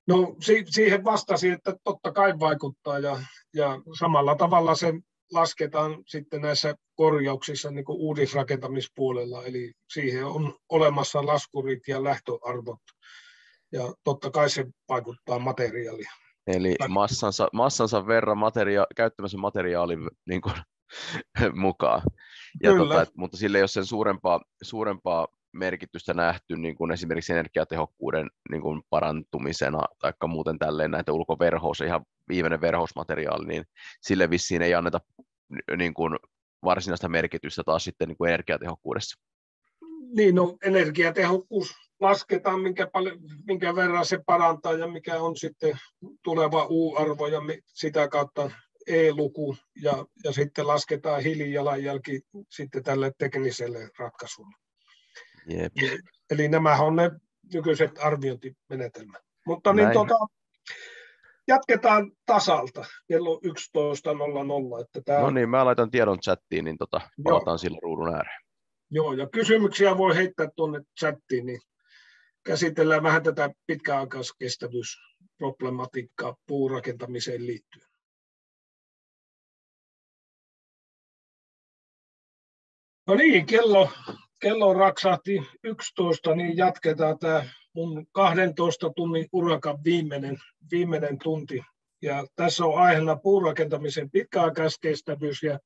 Speaker 1: No si- siihen vastasin, että totta kai vaikuttaa ja, ja samalla tavalla se lasketaan sitten näissä korjauksissa niin kuin uudisrakentamispuolella, eli siihen on olemassa laskurit ja lähtöarvot ja totta kai se vaikuttaa materiaalia.
Speaker 2: Eli massansa, massansa verran materia- käyttämänsä materiaalin niin kuin, mukaan. Ja tota, mutta sille ei ole sen suurempaa, suurempaa merkitystä nähty niin kuin esimerkiksi energiatehokkuuden niin kuin parantumisena tai muuten tälleen näitä ulkoverhous, ihan viimeinen verhousmateriaali, niin sille vissiin ei anneta niin kuin varsinaista merkitystä taas sitten niin kuin energiatehokkuudessa.
Speaker 1: Niin, no energiatehokkuus lasketaan, minkä, paljon, minkä verran se parantaa ja mikä on sitten tuleva U-arvo ja sitä kautta E-luku ja, ja sitten lasketaan hiilijalanjälki sitten tälle tekniselle ratkaisulle.
Speaker 2: Jep.
Speaker 1: Eli, nämä on ne nykyiset arviointimenetelmät. Mutta niin tuota, jatketaan tasalta kello 11.00. Että tämä...
Speaker 2: No niin, mä laitan tiedon chattiin, niin tota, palataan sillä ruudun ääreen.
Speaker 1: Joo, ja kysymyksiä voi heittää tuonne chattiin, niin käsitellään vähän tätä pitkäaikaiskestävyysproblematiikkaa puurakentamiseen liittyen. No niin, kello, kello raksahti 11, niin jatketaan tämä mun 12 tunnin urakan viimeinen, viimeinen tunti. Ja tässä on aiheena puurakentamisen pitkäaikaiskestävyys ja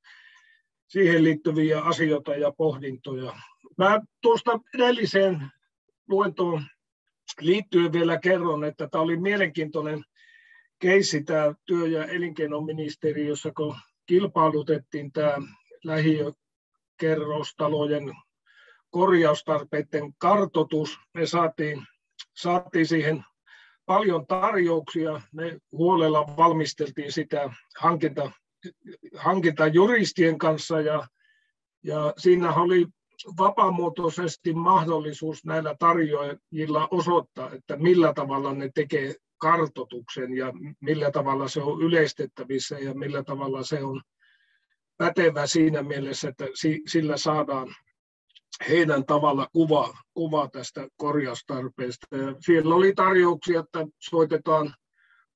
Speaker 1: siihen liittyviä asioita ja pohdintoja. Mä tuosta edelliseen luentoon liittyen vielä kerron, että tämä oli mielenkiintoinen keissi tämä työ- ja elinkeinoministeriössä, kun kilpailutettiin tämä lähiökerrostalojen korjaustarpeiden kartotus. Me saatiin, saatiin siihen paljon tarjouksia. Me huolella valmisteltiin sitä hankinta, hankintajuristien kanssa ja, ja siinä oli vapaamuotoisesti mahdollisuus näillä tarjoajilla osoittaa, että millä tavalla ne tekee kartotuksen ja millä tavalla se on yleistettävissä ja millä tavalla se on pätevä siinä mielessä, että sillä saadaan heidän tavalla kuva, kuva tästä korjaustarpeesta. Ja siellä oli tarjouksia, että soitetaan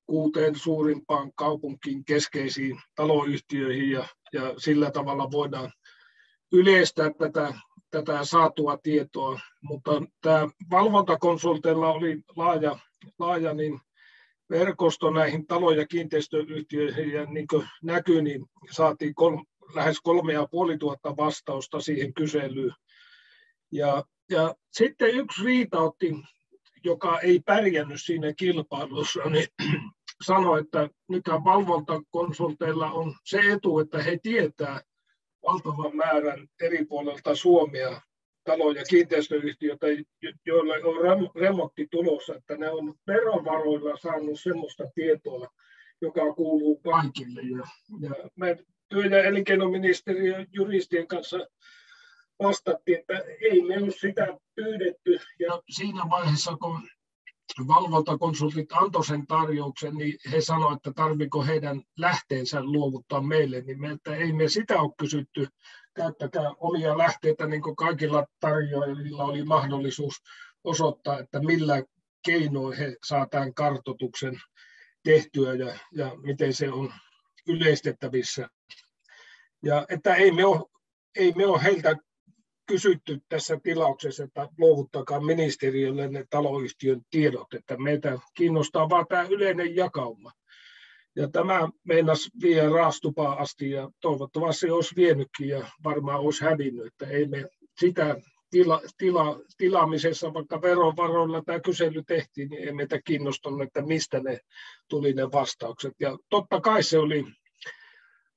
Speaker 1: kuuteen suurimpaan kaupunkiin keskeisiin taloyhtiöihin ja, ja sillä tavalla voidaan yleistää tätä, tätä saatua tietoa. Mutta tämä valvontakonsulteilla oli laaja, laaja niin verkosto näihin talo- ja kiinteistöyhtiöihin ja niin kuin näkyy, niin saatiin kol, lähes kolme ja puoli tuhatta vastausta siihen kyselyyn. Ja, ja sitten yksi riitautti, joka ei pärjännyt siinä kilpailussa, niin sanoi, että nythän valvontakonsulteilla on se etu, että he tietää valtavan määrän eri puolilta Suomea talo- ja kiinteistöyhtiöitä, joilla on remontti tulossa, että ne on verovaroilla saanut sellaista tietoa, joka kuuluu kaikille. Ja, ja me työ- ja elinkeinoministeriön juristien kanssa vastattiin, että ei me ole sitä pyydetty. Ja siinä vaiheessa, kun valvontakonsultit antoi sen tarjouksen, niin he sanoivat, että tarviko heidän lähteensä luovuttaa meille, niin että ei me sitä ole kysytty, käyttäkää omia lähteitä, niin kuin kaikilla tarjoajilla oli mahdollisuus osoittaa, että millä keinoin he saa tämän kartotuksen tehtyä ja, ja miten se on yleistettävissä. Ja että ei me ole, ei me ole heiltä kysytty tässä tilauksessa, että luovuttakaa ministeriölle ne taloyhtiön tiedot, että meitä kiinnostaa vain tämä yleinen jakauma. Ja tämä meinas vie raastupaa asti ja toivottavasti olisi vienytkin ja varmaan olisi hävinnyt, että ei me sitä tila, tila, tilaamisessa, vaikka verovaroilla tämä kysely tehtiin, niin ei meitä kiinnostanut, että mistä ne tuli ne vastaukset. Ja totta kai se oli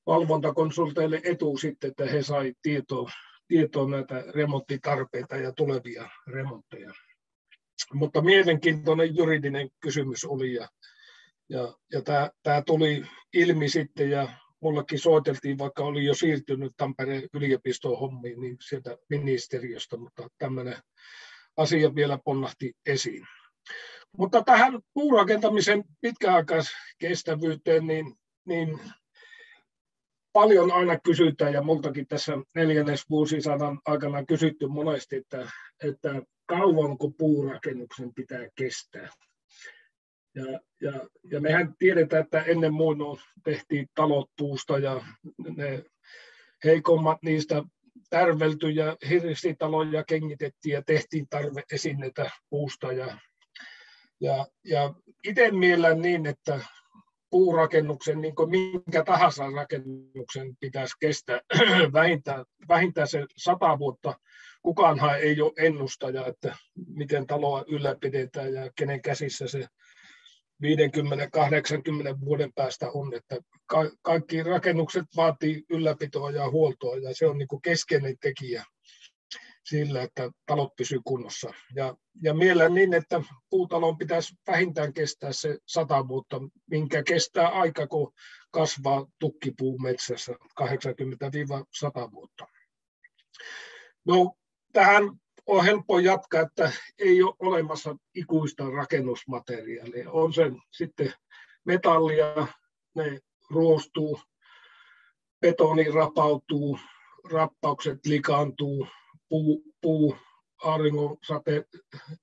Speaker 1: valvontakonsulteille etu sitten, että he sai tietoa, tietoa näitä remonttitarpeita ja tulevia remontteja. Mutta mielenkiintoinen juridinen kysymys oli ja, ja, ja tämä, tämä tuli ilmi sitten ja mullekin soiteltiin, vaikka oli jo siirtynyt Tampereen yliopiston hommiin, niin sieltä ministeriöstä, mutta tämmöinen asia vielä ponnahti esiin. Mutta tähän puurakentamisen pitkäaikaiskestävyyteen, niin, niin paljon aina kysytään, ja multakin tässä neljännes vuosisadan aikana kysytty monesti, että, että kauanko puurakennuksen pitää kestää. Ja, ja, ja mehän tiedetään, että ennen muinoin tehtiin talot puusta ja ne heikommat niistä tärvelty ja hirsitaloja kengitettiin ja tehtiin tarveesineitä puusta. Ja, ja, ja itse niin, että puurakennuksen, niin kuin minkä tahansa rakennuksen pitäisi kestää vähintään, vähintään se sata vuotta. Kukaanhan ei ole ennustaja, että miten taloa ylläpidetään ja kenen käsissä se 50-80 vuoden päästä on, että kaikki rakennukset vaatii ylläpitoa ja huoltoa ja se on niin kuin keskeinen tekijä sillä, että talot pysyy kunnossa. Ja, ja mielen niin, että puutalon pitäisi vähintään kestää se sata vuotta, minkä kestää aika, kun kasvaa tukkipuu metsässä 80-100 vuotta. No, tähän on helppo jatkaa, että ei ole olemassa ikuista rakennusmateriaalia. On se sitten metallia, ne ruostuu, betoni rapautuu, rappaukset likaantuu, puu, puu auringon, sate,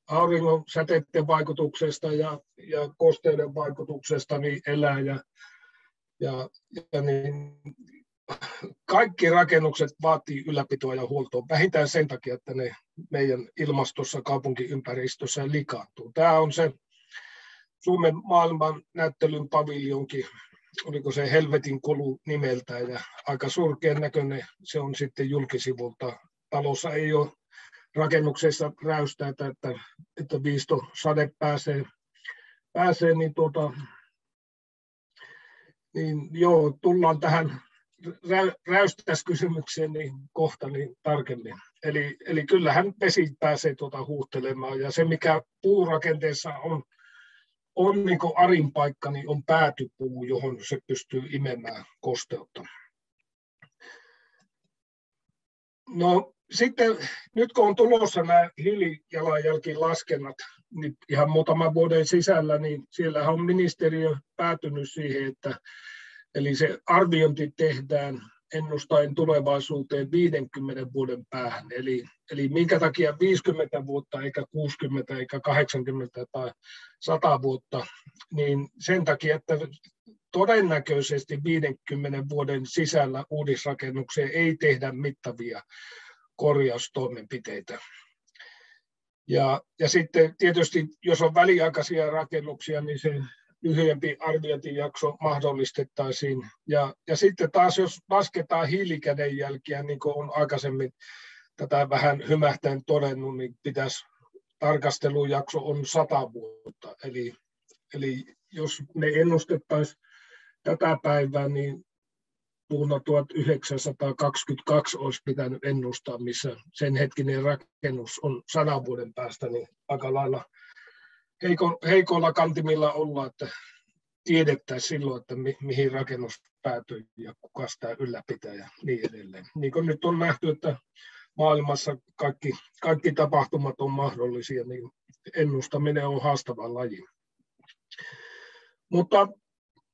Speaker 1: auringon säteiden vaikutuksesta ja, ja kosteuden vaikutuksesta niin elää ja, ja, ja niin, kaikki rakennukset vaatii ylläpitoa ja huoltoa, vähintään sen takia, että ne meidän ilmastossa, kaupunkiympäristössä likaantuu. Tämä on se Suomen maailman näyttelyn paviljonki, oliko se Helvetin kolu nimeltään, ja aika surkean näköinen se on sitten julkisivulta talossa ei ole rakennuksessa räystäitä, että, että viisto sade pääsee, pääsee niin, tuota, niin joo, tullaan tähän räystäskysymykseen niin kohta niin tarkemmin. Eli, eli kyllähän vesi pääsee tuota huuhtelemaan ja se mikä puurakenteessa on, on niin arin paikka, niin on päätypuu, johon se pystyy imemään kosteutta. No sitten nyt kun on tulossa nämä hiilijalanjälkilaskennat nyt ihan muutaman vuoden sisällä, niin siellä on ministeriö päätynyt siihen, että eli se arviointi tehdään ennustaen tulevaisuuteen 50 vuoden päähän. Eli, eli minkä takia 50 vuotta eikä 60 eikä 80 tai 100 vuotta, niin sen takia, että todennäköisesti 50 vuoden sisällä uudisrakennukseen ei tehdä mittavia korjaustoimenpiteitä. Ja, ja sitten tietysti, jos on väliaikaisia rakennuksia, niin se lyhyempi arviointijakso mahdollistettaisiin. Ja, ja sitten taas, jos lasketaan hiilikädenjälkiä, niin kuin on aikaisemmin tätä vähän hymähtäen todennut, niin pitäisi tarkastelujakso on sata vuotta. Eli, eli jos ne ennustettaisiin tätä päivää, niin vuonna 1922 olisi pitänyt ennustaa, missä sen hetkinen rakennus on sadan vuoden päästä, niin aika lailla heiko, heikoilla kantimilla olla, että tiedettäisiin silloin, että mi, mihin rakennus päätyy ja kuka sitä ylläpitää ja niin edelleen. Niin kuin nyt on nähty, että maailmassa kaikki, kaikki tapahtumat on mahdollisia, niin ennustaminen on haastava laji. Mutta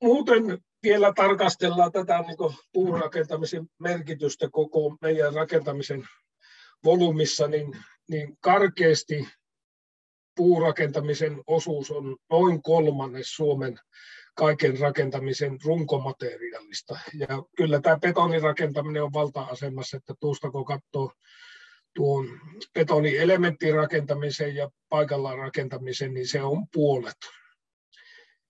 Speaker 1: muuten vielä tarkastellaan tätä niin puurakentamisen merkitystä koko meidän rakentamisen volyymissa, niin, niin karkeasti puurakentamisen osuus on noin kolmannes Suomen kaiken rakentamisen runkomateriaalista. Ja kyllä tämä betonirakentaminen on valta-asemassa, että tuosta kun katsoo tuon betonielementtirakentamisen ja paikallaan rakentamisen, niin se on puolet.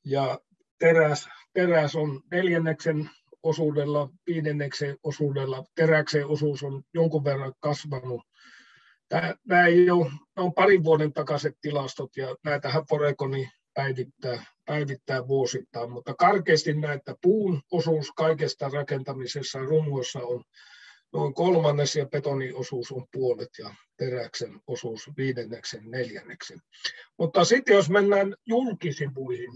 Speaker 1: Ja teräs, teräs on neljänneksen osuudella, viidenneksen osuudella, teräksen osuus on jonkun verran kasvanut. Nämä ei ole, nämä on parin vuoden takaiset tilastot ja näitähän Porekoni päivittää, päivittää vuosittain, mutta karkeasti näitä puun osuus kaikesta rakentamisessa rungossa on noin kolmannes ja betonin osuus on puolet ja teräksen osuus viidenneksen, neljänneksen. Mutta sitten jos mennään julkisivuihin,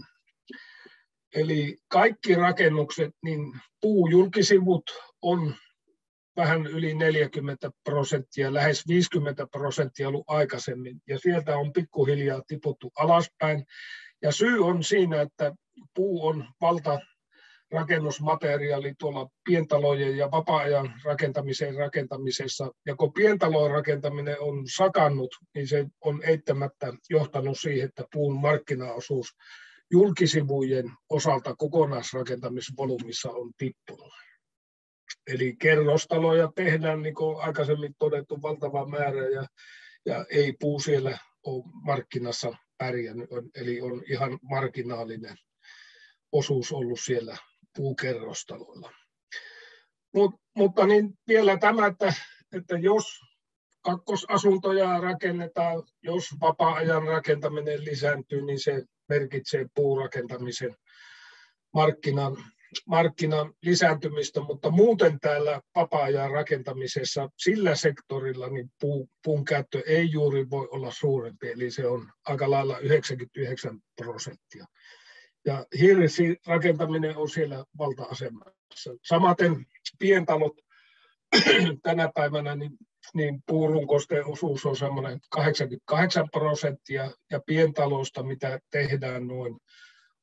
Speaker 1: Eli kaikki rakennukset, niin puujulkisivut on vähän yli 40 prosenttia, lähes 50 prosenttia ollut aikaisemmin, ja sieltä on pikkuhiljaa tiputtu alaspäin. Ja syy on siinä, että puu on valta rakennusmateriaali tuolla pientalojen ja vapaa-ajan rakentamisen rakentamisessa. Ja kun pientalojen rakentaminen on sakannut, niin se on eittämättä johtanut siihen, että puun markkinaosuus julkisivujen osalta kokonaisrakentamisvolyymissa on tippunut. Eli kerrostaloja tehdään, niin kuin aikaisemmin todettu, valtava määrä ja, ja ei puu siellä ole markkinassa pärjännyt, eli on ihan marginaalinen osuus ollut siellä puukerrostaloilla. Mut, mutta niin vielä tämä, että, että jos kakkosasuntoja rakennetaan, jos vapaa-ajan rakentaminen lisääntyy, niin se merkitsee puurakentamisen markkinan, markkinan lisääntymistä, mutta muuten täällä vapaa-ajan rakentamisessa sillä sektorilla niin puu, puun käyttö ei juuri voi olla suurempi, eli se on aika lailla 99 prosenttia. Ja hirsirakentaminen on siellä valta-asemassa. Samaten pientalot tänä päivänä, niin niin puurunkosteen osuus on semmoinen 88 prosenttia ja pientaloista, mitä tehdään noin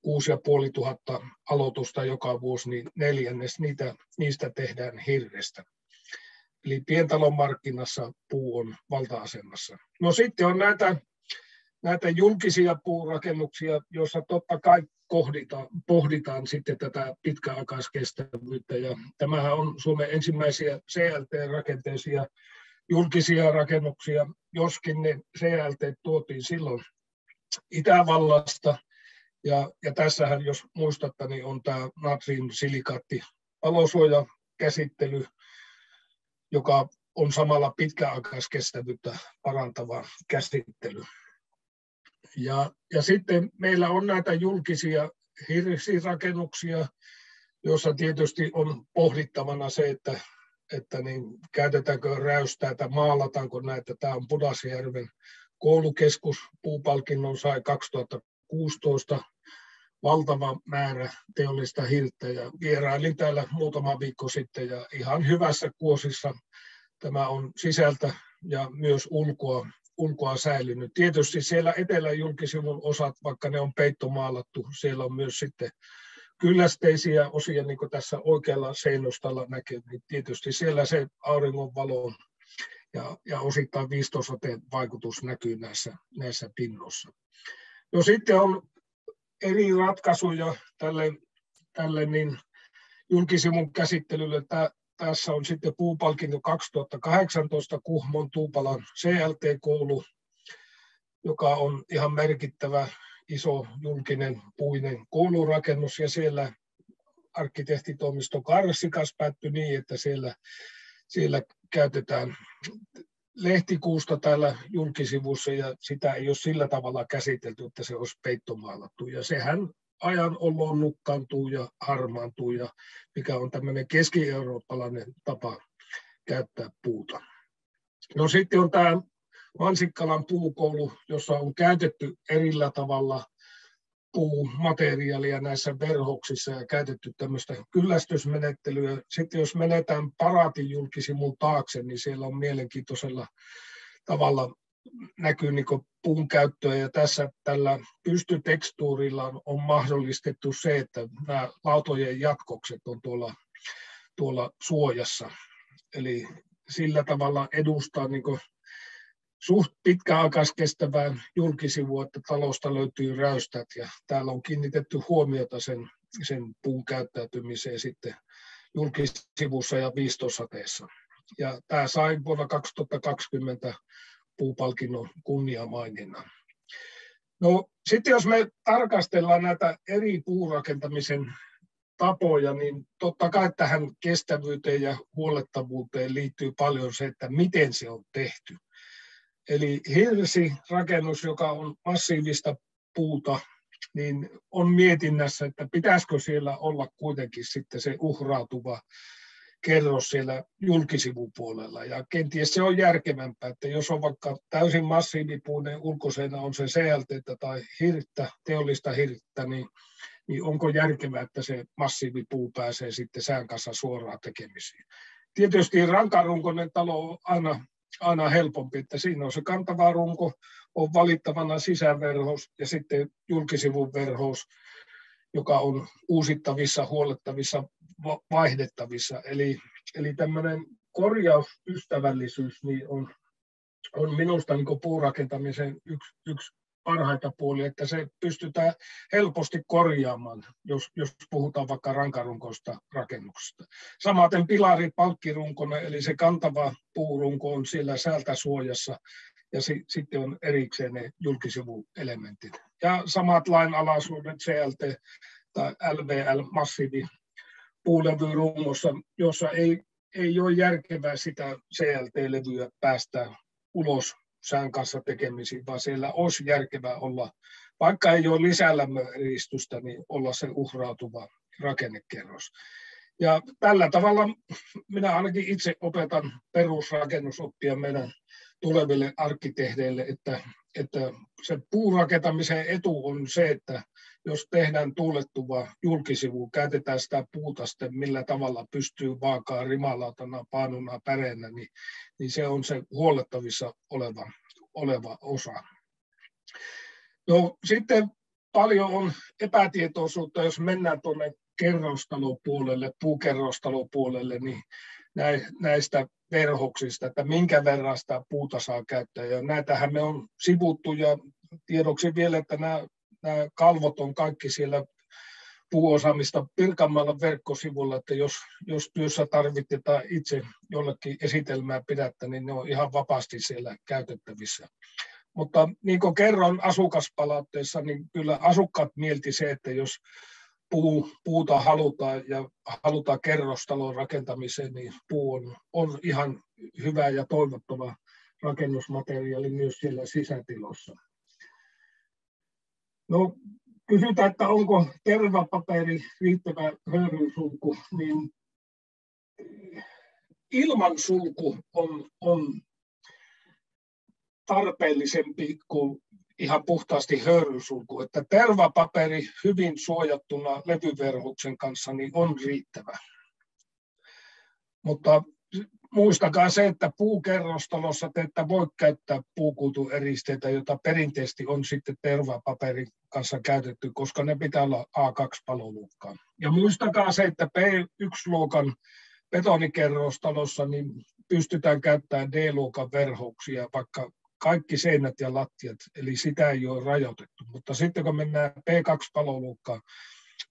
Speaker 1: 6500 aloitusta joka vuosi, niin neljännes niitä, niistä tehdään hirrestä. Eli pientalon markkinassa puu on valta-asemassa. No sitten on näitä, näitä julkisia puurakennuksia, joissa totta kai pohditaan, pohditaan sitten tätä pitkäaikaiskestävyyttä. Ja tämähän on Suomen ensimmäisiä CLT-rakenteisia julkisia rakennuksia, joskin ne CLT tuotiin silloin Itävallasta. Ja, ja tässähän, jos muistatte, niin on tämä natrium silikaatti käsittely, joka on samalla pitkäaikaiskestävyyttä parantava käsittely. Ja, ja sitten meillä on näitä julkisia hirsirakennuksia, joissa tietysti on pohdittavana se, että että niin käytetäänkö räystää tai maalataanko näitä. Tämä on Pudasjärven koulukeskus. Puupalkinnon sai 2016 valtava määrä teollista hirttä ja vierailin täällä muutama viikko sitten ja ihan hyvässä kuosissa tämä on sisältä ja myös ulkoa, ulkoa säilynyt. Tietysti siellä etelän julkisivun osat, vaikka ne on peittomaalattu, siellä on myös sitten kyllästeisiä osia, niin kuin tässä oikealla seinustalla näkyy, niin tietysti siellä se auringonvalo ja, ja osittain viistosateen vaikutus näkyy näissä, näissä pinnoissa. No sitten on eri ratkaisuja tälle, tälle niin julkisivun käsittelylle. Tää, tässä on sitten puupalkinto 2018 Kuhmon Tuupalan CLT-koulu, joka on ihan merkittävä iso julkinen puinen koulurakennus ja siellä arkkitehtitoimisto Karsikas päättyi niin, että siellä, siellä käytetään lehtikuusta täällä julkisivussa ja sitä ei ole sillä tavalla käsitelty, että se olisi peittomaalattu. Ja sehän ajan oloon nukkaantuu ja harmaantuu, ja mikä on tämmöinen keski-eurooppalainen tapa käyttää puuta. No sitten on tämä Mansikkalan puukoulu, jossa on käytetty erillä tavalla puumateriaalia näissä verhoksissa ja käytetty tämmöistä kyllästysmenettelyä. Sitten jos menetään paraatin julkisivun taakse, niin siellä on mielenkiintoisella tavalla näkyy niin puun käyttöä ja tässä tällä pystytekstuurilla on mahdollistettu se, että nämä lautojen jatkokset on tuolla, tuolla suojassa. Eli sillä tavalla edustaa niin suht pitkäaikaiskestävää julkisivua, että talosta löytyy räystät ja täällä on kiinnitetty huomiota sen, sen puun käyttäytymiseen sitten julkisivussa ja viistosateessa. Ja tämä sai vuonna 2020 puupalkinnon kunniamaininnan. No, sitten jos me tarkastellaan näitä eri puurakentamisen tapoja, niin totta kai tähän kestävyyteen ja huolettavuuteen liittyy paljon se, että miten se on tehty. Eli hirsirakennus, joka on massiivista puuta, niin on mietinnässä, että pitäisikö siellä olla kuitenkin sitten se uhrautuva kerros siellä julkisivupuolella. Ja kenties se on järkevämpää, että jos on vaikka täysin massiivipuinen ulkoseinä, on se CLT tai hirttä, teollista hirttä, niin, niin onko järkevää, että se massiivipuu pääsee sitten sään kanssa suoraan tekemisiin. Tietysti rankarunkoinen talo on aina aina helpompi, että siinä on se kantava runko, on valittavana sisäverhous ja sitten julkisivun verhous, joka on uusittavissa, huollettavissa, vaihdettavissa. Eli, eli tämmöinen korjausystävällisyys niin on, on minusta niin puurakentamisen yksi, yksi parhaita puolia, että se pystytään helposti korjaamaan, jos, jos puhutaan vaikka rankarunkoista rakennuksesta. Samaten pilari palkkirunkona, eli se kantava puurunko on siellä säältä suojassa, ja si, sitten on erikseen ne julkisivuelementit. Ja samat lainalaisuudet CLT tai LVL, massiivi puulevyrungossa, jossa ei, ei ole järkevää sitä CLT-levyä päästä ulos sään kanssa tekemisiin, vaan siellä olisi järkevää olla, vaikka ei ole lisälämmöeristystä, niin olla se uhrautuva rakennekerros. Ja tällä tavalla minä ainakin itse opetan perusrakennusoppia meidän tuleville arkkitehdeille, että, että se puurakentamisen etu on se, että jos tehdään tuulettuva julkisivu, käytetään sitä puuta sitten millä tavalla pystyy vaakaa rimalautana, paanuna, päreenä, niin, niin se on se huollettavissa oleva, oleva osa. No, sitten paljon on epätietoisuutta, jos mennään tuonne kerrostalopuolelle, puukerrostalopuolelle, niin näistä verhoksista, että minkä verran sitä puuta saa käyttää. Ja näitähän me on sivuttu ja tiedoksi vielä, että nämä nämä kalvot on kaikki siellä puuosaamista Pirkanmaalla verkkosivulla, että jos, jos työssä tarvittetaan itse jollekin esitelmää pidättä, niin ne on ihan vapaasti siellä käytettävissä. Mutta niin kuin kerron asukaspalautteessa, niin kyllä asukkaat mielti se, että jos puu, puuta halutaan ja halutaan kerrostalon rakentamiseen, niin puu on, on ihan hyvä ja toivottava rakennusmateriaali myös siellä sisätilossa. No, kysytään, että onko tervapaperi riittävä höyrysulku, niin ilmansulku on, on tarpeellisempi kuin ihan puhtaasti höyrysulku. Että tervapaperi hyvin suojattuna levyverhoksen kanssa niin on riittävä. Mutta muistakaa se, että puukerrostalossa te ette voi käyttää puukuutueristeitä, jota perinteisesti on sitten tervapaperin kanssa käytetty, koska ne pitää olla A2-paloluokkaa. Ja muistakaa se, että P1-luokan betonikerrostalossa niin pystytään käyttämään D-luokan verhouksia, vaikka kaikki seinät ja lattiat, eli sitä ei ole rajoitettu. Mutta sitten kun mennään P2-paloluokkaan,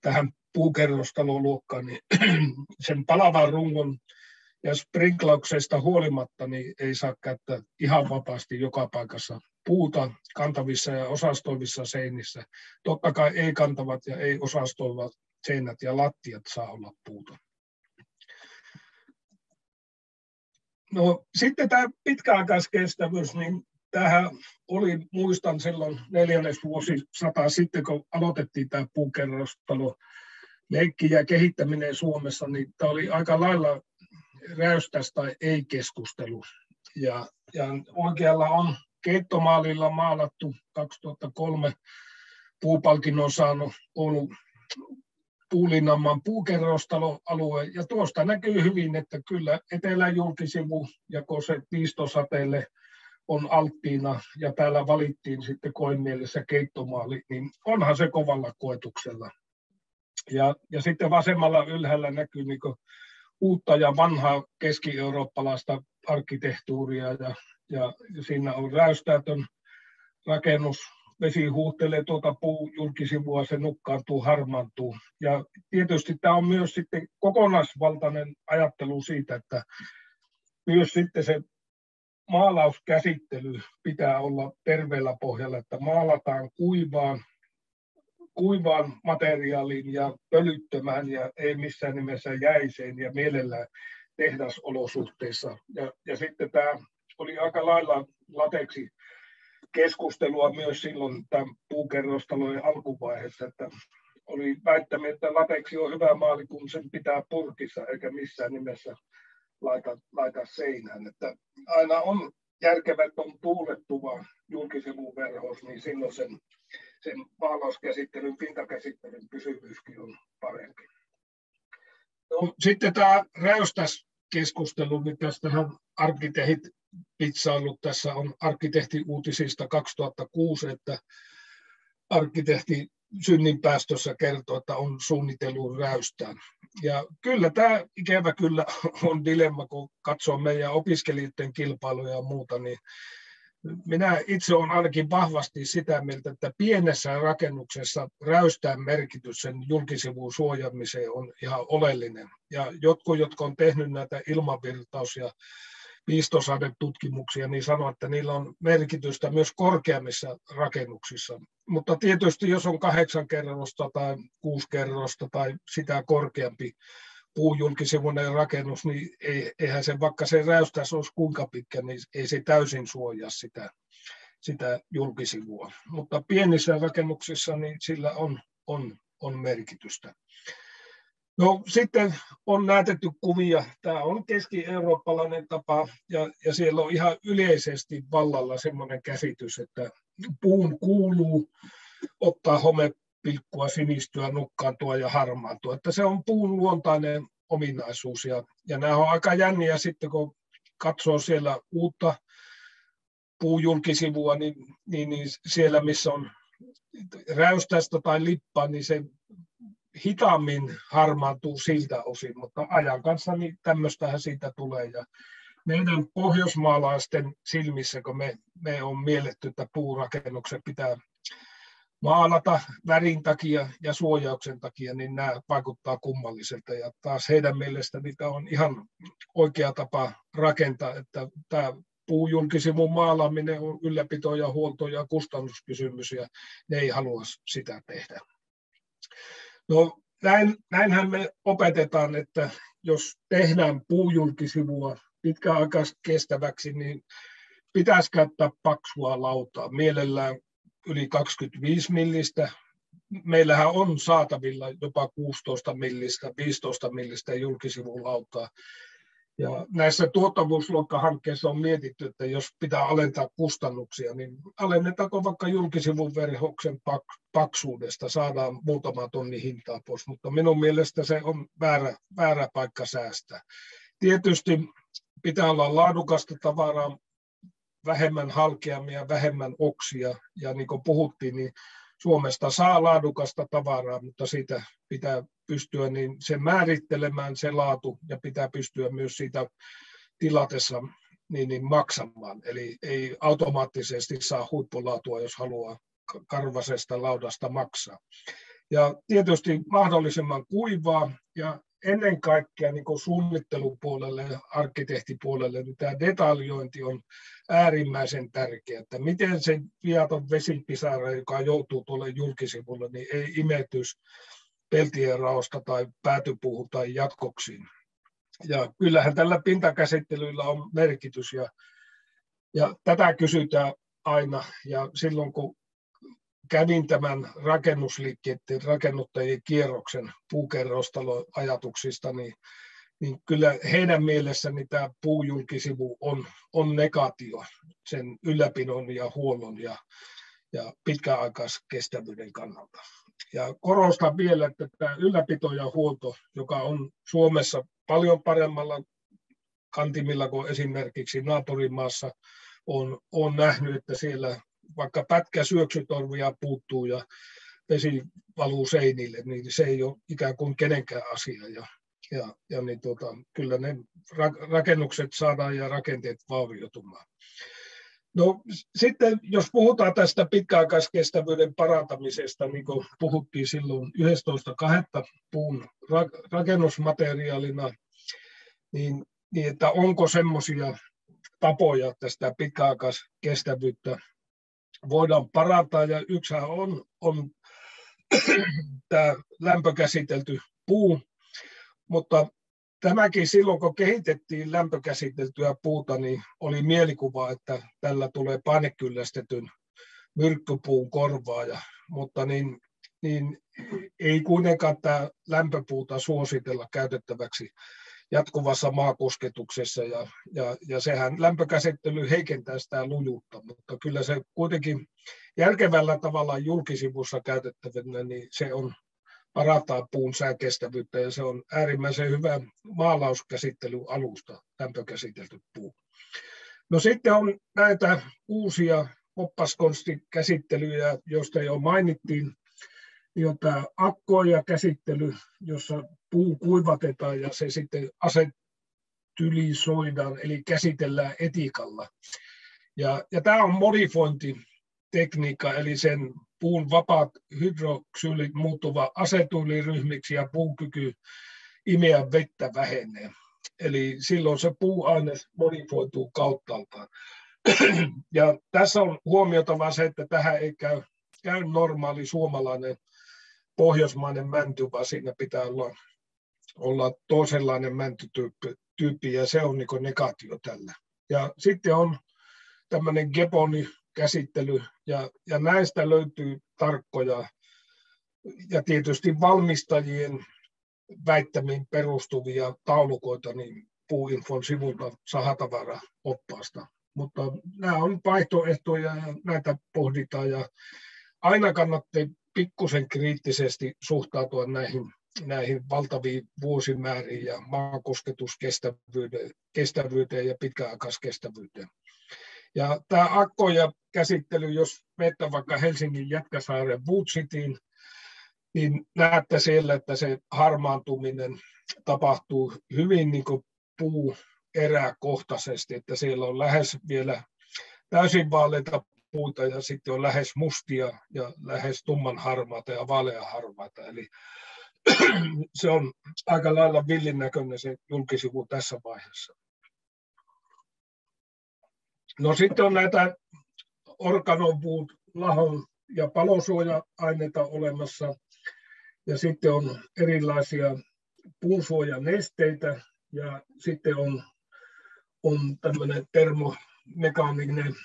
Speaker 1: tähän puukerrostaloluokkaan, niin sen palavan rungon ja sprinklauksesta huolimatta niin ei saa käyttää ihan vapaasti joka paikassa puuta kantavissa ja osastoivissa seinissä. Totta kai ei kantavat ja ei osastoivat seinät ja lattiat saa olla puuta. No, sitten tämä pitkäaikaiskestävyys, niin tähän oli, muistan silloin neljännes vuosisata sitten, kun aloitettiin tämä puukerrostalo leikki ja kehittäminen Suomessa, niin tämä oli aika lailla räystäs tai ei-keskustelu. Ja, ja oikealla on keittomaalilla maalattu 2003 puupalkinnon saanut Oulun Puulinnamman puukerrostaloalue. Ja tuosta näkyy hyvin, että kyllä etelän julkisivu ja koset viistosateelle on alttiina ja täällä valittiin sitten koemielessä keittomaali, niin onhan se kovalla koetuksella. Ja, ja sitten vasemmalla ylhäällä näkyy niin uutta ja vanhaa keski-eurooppalaista arkkitehtuuria ja, ja siinä on räystätön rakennus, vesi huuhtelee tuota puujulkisivua, se nukkaantuu, harmaantuu. Ja tietysti tämä on myös sitten kokonaisvaltainen ajattelu siitä, että myös sitten se maalauskäsittely pitää olla terveellä pohjalla, että maalataan kuivaan kuivaan materiaalin ja pölyttömään ja ei missään nimessä jäiseen ja mielellään tehdasolosuhteissa. Ja, ja sitten tämä oli aika lailla lateksi keskustelua myös silloin tämän puukerrostalojen alkuvaiheessa, että oli väittämä, että lateksi on hyvä maali, kun sen pitää purkissa eikä missään nimessä laita, laita seinään. Että aina on järkevä, että on tuulettuva julkisivun verhos, niin silloin sen sen maalauskäsittelyn, pintakäsittelyn pysyvyyskin on parempi. No, sitten tämä räystäs keskustelu, niin tästähän arkkitehit pizzaillut. Tässä on arkkitehti uutisista 2006, että arkkitehti synninpäästössä kertoo, että on suunnitellut räystään. Ja kyllä tämä ikävä kyllä on dilemma, kun katsoo meidän opiskelijoiden kilpailuja ja muuta, niin minä itse olen ainakin vahvasti sitä mieltä, että pienessä rakennuksessa räystään merkitys sen julkisivun suojamiseen on ihan oleellinen. Ja jotkut, jotka on tehnyt näitä ilmavirtaus- ja piistosadetutkimuksia, niin sanoo, että niillä on merkitystä myös korkeammissa rakennuksissa. Mutta tietysti jos on kahdeksan kerrosta tai kuusi kerrosta tai sitä korkeampi puujulkisivuinen rakennus, niin ei, eihän se, vaikka se räystäs olisi kuinka pitkä, niin ei se täysin suojaa sitä, sitä julkisivua. Mutta pienissä rakennuksissa niin sillä on, on, on merkitystä. No sitten on näytetty kuvia. Tämä on keski-eurooppalainen tapa ja, ja siellä on ihan yleisesti vallalla sellainen käsitys, että puun kuuluu ottaa home pilkkua, sinistyä, nukkaantua ja harmaantua. Että se on puun luontainen ominaisuus. Ja, ja nämä on aika jänniä sitten, kun katsoo siellä uutta puujulkisivua, niin, niin, niin siellä missä on räystästä tai lippaa, niin se hitaammin harmaantuu siltä osin, mutta ajan kanssa niin tämmöistähän siitä tulee. Ja meidän pohjoismaalaisten silmissä, kun me, me on mielletty, että puurakennuksen pitää maalata värin takia ja suojauksen takia, niin nämä vaikuttaa kummalliselta. Ja taas heidän mielestä niitä on ihan oikea tapa rakentaa, että tämä puujulkisivun maalaaminen on ylläpito ja huolto ja kustannuskysymys, ja ne ei halua sitä tehdä. No näin, näinhän me opetetaan, että jos tehdään puujulkisivua pitkäaikaisesti kestäväksi, niin pitäisi käyttää paksua lautaa, mielellään yli 25 millistä. Meillähän on saatavilla jopa 16 millistä, 15 millistä julkisivun lautaa. Ja näissä tuottavuusluokkahankkeissa on mietitty, että jos pitää alentaa kustannuksia, niin alennetaanko vaikka julkisivun verhoksen paksuudesta, saadaan muutama tonni hintaa pois, mutta minun mielestä se on väärä, väärä paikka säästää. Tietysti pitää olla laadukasta tavaraa, vähemmän halkeamia, vähemmän oksia. Ja niin kuin puhuttiin, niin Suomesta saa laadukasta tavaraa, mutta siitä pitää pystyä niin se määrittelemään se laatu ja pitää pystyä myös siitä tilatessa niin, niin maksamaan. Eli ei automaattisesti saa huippulaatua, jos haluaa karvasesta laudasta maksaa. Ja tietysti mahdollisimman kuivaa ja ennen kaikkea niin suunnittelupuolelle ja arkkitehtipuolelle niin tämä detaljointi on äärimmäisen tärkeää, että miten se viaton vesipisara, joka joutuu tuolle julkisivulle, niin ei imetys peltien raosta tai päätypuuhun tai jatkoksiin. Ja kyllähän tällä pintakäsittelyllä on merkitys ja, ja tätä kysytään aina ja silloin kun kävin tämän rakennusliikkeiden rakennuttajien kierroksen puukerrostaloajatuksista, niin, niin kyllä heidän mielessäni tämä puujulkisivu on, on negatio sen ylläpidon ja huollon ja, ja pitkäaikaiskestävyyden kannalta. Ja korostan vielä, että tämä ylläpito ja huolto, joka on Suomessa paljon paremmalla kantimilla kuin esimerkiksi naapurimaassa, on, on nähnyt, että siellä vaikka pätkä syöksytorvia puuttuu ja vesi valuu seinille, niin se ei ole ikään kuin kenenkään asia. Ja, ja, ja niin tuota, kyllä ne rakennukset saadaan ja rakenteet vaurioitumaan. No sitten jos puhutaan tästä pitkäaikaiskestävyyden parantamisesta, niin kuin puhuttiin silloin 11.2. puun rakennusmateriaalina, niin, niin että onko semmoisia tapoja tästä pitkäaikaiskestävyyttä voidaan parantaa. Ja yksihän on, on tämä lämpökäsitelty puu, mutta tämäkin silloin, kun kehitettiin lämpökäsiteltyä puuta, niin oli mielikuva, että tällä tulee painekyllästetyn myrkkypuun korvaaja, mutta niin, niin ei kuitenkaan tämä lämpöpuuta suositella käytettäväksi jatkuvassa maakosketuksessa. Ja, ja, ja sehän lämpökäsittely heikentää sitä lujuutta, mutta kyllä se kuitenkin järkevällä tavalla julkisivussa käytettävänä, niin se on parantaa puun sääkestävyyttä ja se on äärimmäisen hyvä maalauskäsittelyalusta, lämpökäsitelty puu. No sitten on näitä uusia oppaskonstikäsittelyjä, joista jo mainittiin, niin tämä akkoja käsittely, jossa puu kuivatetaan ja se sitten asetylisoidaan, eli käsitellään etikalla. Ja, ja tämä on modifointitekniikka, eli sen puun vapaat hydroksyylit muuttuva asetuliryhmiksi ja puun kyky imeä vettä vähenee. Eli silloin se puuaine modifoituu kauttaaltaan. Ja tässä on huomioitava se, että tähän ei käy, käy normaali suomalainen pohjoismainen mänty, vaan siinä pitää olla, olla toisenlainen mäntytyyppi, ja se on niin negatio tällä. Ja sitten on tämmöinen Geboni käsittely, ja, ja näistä löytyy tarkkoja ja tietysti valmistajien väittämiin perustuvia taulukoita niin puuinfon sivulta sahatavara oppaasta. Mutta nämä on vaihtoehtoja ja näitä pohditaan ja aina kannattaa pikkusen kriittisesti suhtautua näihin, näihin valtaviin vuosimääriin ja maakosketuskestävyyteen kestävyyteen ja pitkäaikaiskestävyyteen. Ja tämä akkoja käsittely, jos menette vaikka Helsingin Jätkäsaaren Wood niin näette siellä, että se harmaantuminen tapahtuu hyvin niin kuin puu eräkohtaisesti, että siellä on lähes vielä täysin vaaleita puuta ja sitten on lähes mustia ja lähes tumman harmaata ja vaalean harmaata. Eli se on aika lailla villin näköinen se julkisivu tässä vaiheessa. No sitten on näitä organopuut, lahon ja palosuoja-aineita olemassa. Ja sitten on erilaisia puunsuojanesteitä ja sitten on, on tämmöinen termomekaaninen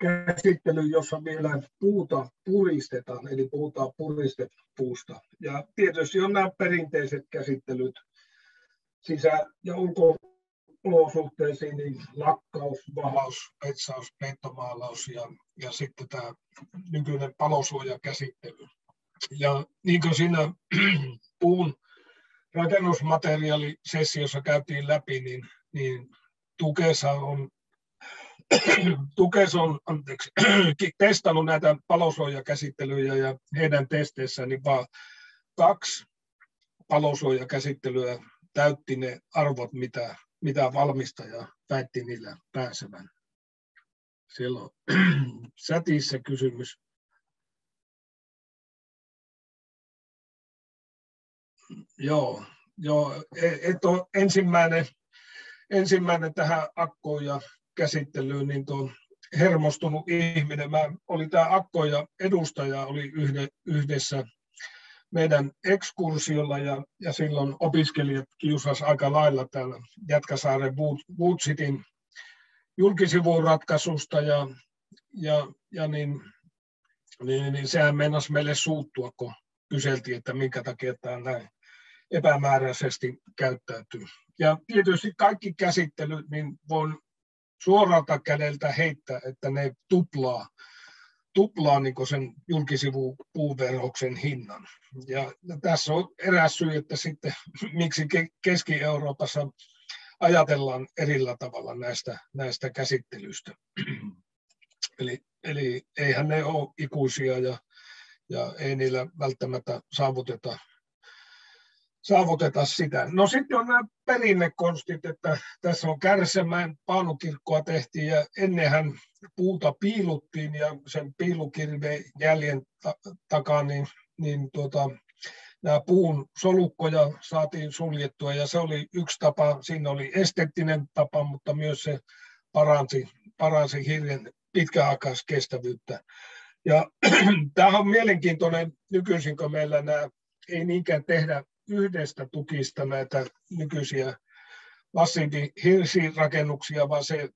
Speaker 1: käsittely, jossa vielä puuta puristetaan, eli puhutaan puristepuusta. Ja tietysti on nämä perinteiset käsittelyt sisä- ja ulko-olosuhteisiin, niin lakkaus, vahaus, petsaus, peittomaalaus ja, ja sitten tämä nykyinen palosuojakäsittely. Ja niin kuin siinä puun rakennusmateriaalisessiossa käytiin läpi, niin, niin Tukesa on, Tukes on anteeksi, testannut näitä palosuojakäsittelyjä ja heidän testeissään niin vaan kaksi palosuojakäsittelyä täytti ne arvot, mitä, mitä valmistaja väitti niillä pääsevän. Siellä on sätissä kysymys. Joo, joo e, et ole ensimmäinen, ensimmäinen tähän akkoon ja käsittelyyn, niin tuon hermostunut ihminen. Mä oli tämä akkoja edustaja oli yhde, yhdessä meidän ekskursiolla ja, ja silloin opiskelijat kiusas aika lailla täällä Jätkäsaaren Woodsitin julkisivun ratkaisusta ja, ja, ja niin, niin, niin sehän meinasi meille suuttua, kun kyseltiin, että minkä takia tämä näin epämääräisesti käyttäytyy. Ja tietysti kaikki käsittelyt, niin voin suoralta kädeltä heittää, että ne tuplaa, tuplaa niin sen julkisivupuuverhoksen hinnan. Ja tässä on eräs syy, että sitten miksi Keski-Euroopassa ajatellaan erillä tavalla näistä, näistä käsittelyistä. eli, eli eihän ne ole ikuisia ja, ja ei niillä välttämättä saavuteta saavuteta sitä. No sitten on nämä perinnekonstit, että tässä on Kärsämään paanukirkkoa tehtiin ja ennenhän puuta piiluttiin ja sen piilukirveen jäljen ta- takaa niin, niin tuota, nämä puun solukkoja saatiin suljettua ja se oli yksi tapa, siinä oli esteettinen tapa, mutta myös se paransi, paransi hirven pitkäaikaiskestävyyttä. Ja tämä on mielenkiintoinen nykyisin, kun meillä nämä ei niinkään tehdä yhdestä tukista näitä nykyisiä massiivihirsirakennuksia, vaan se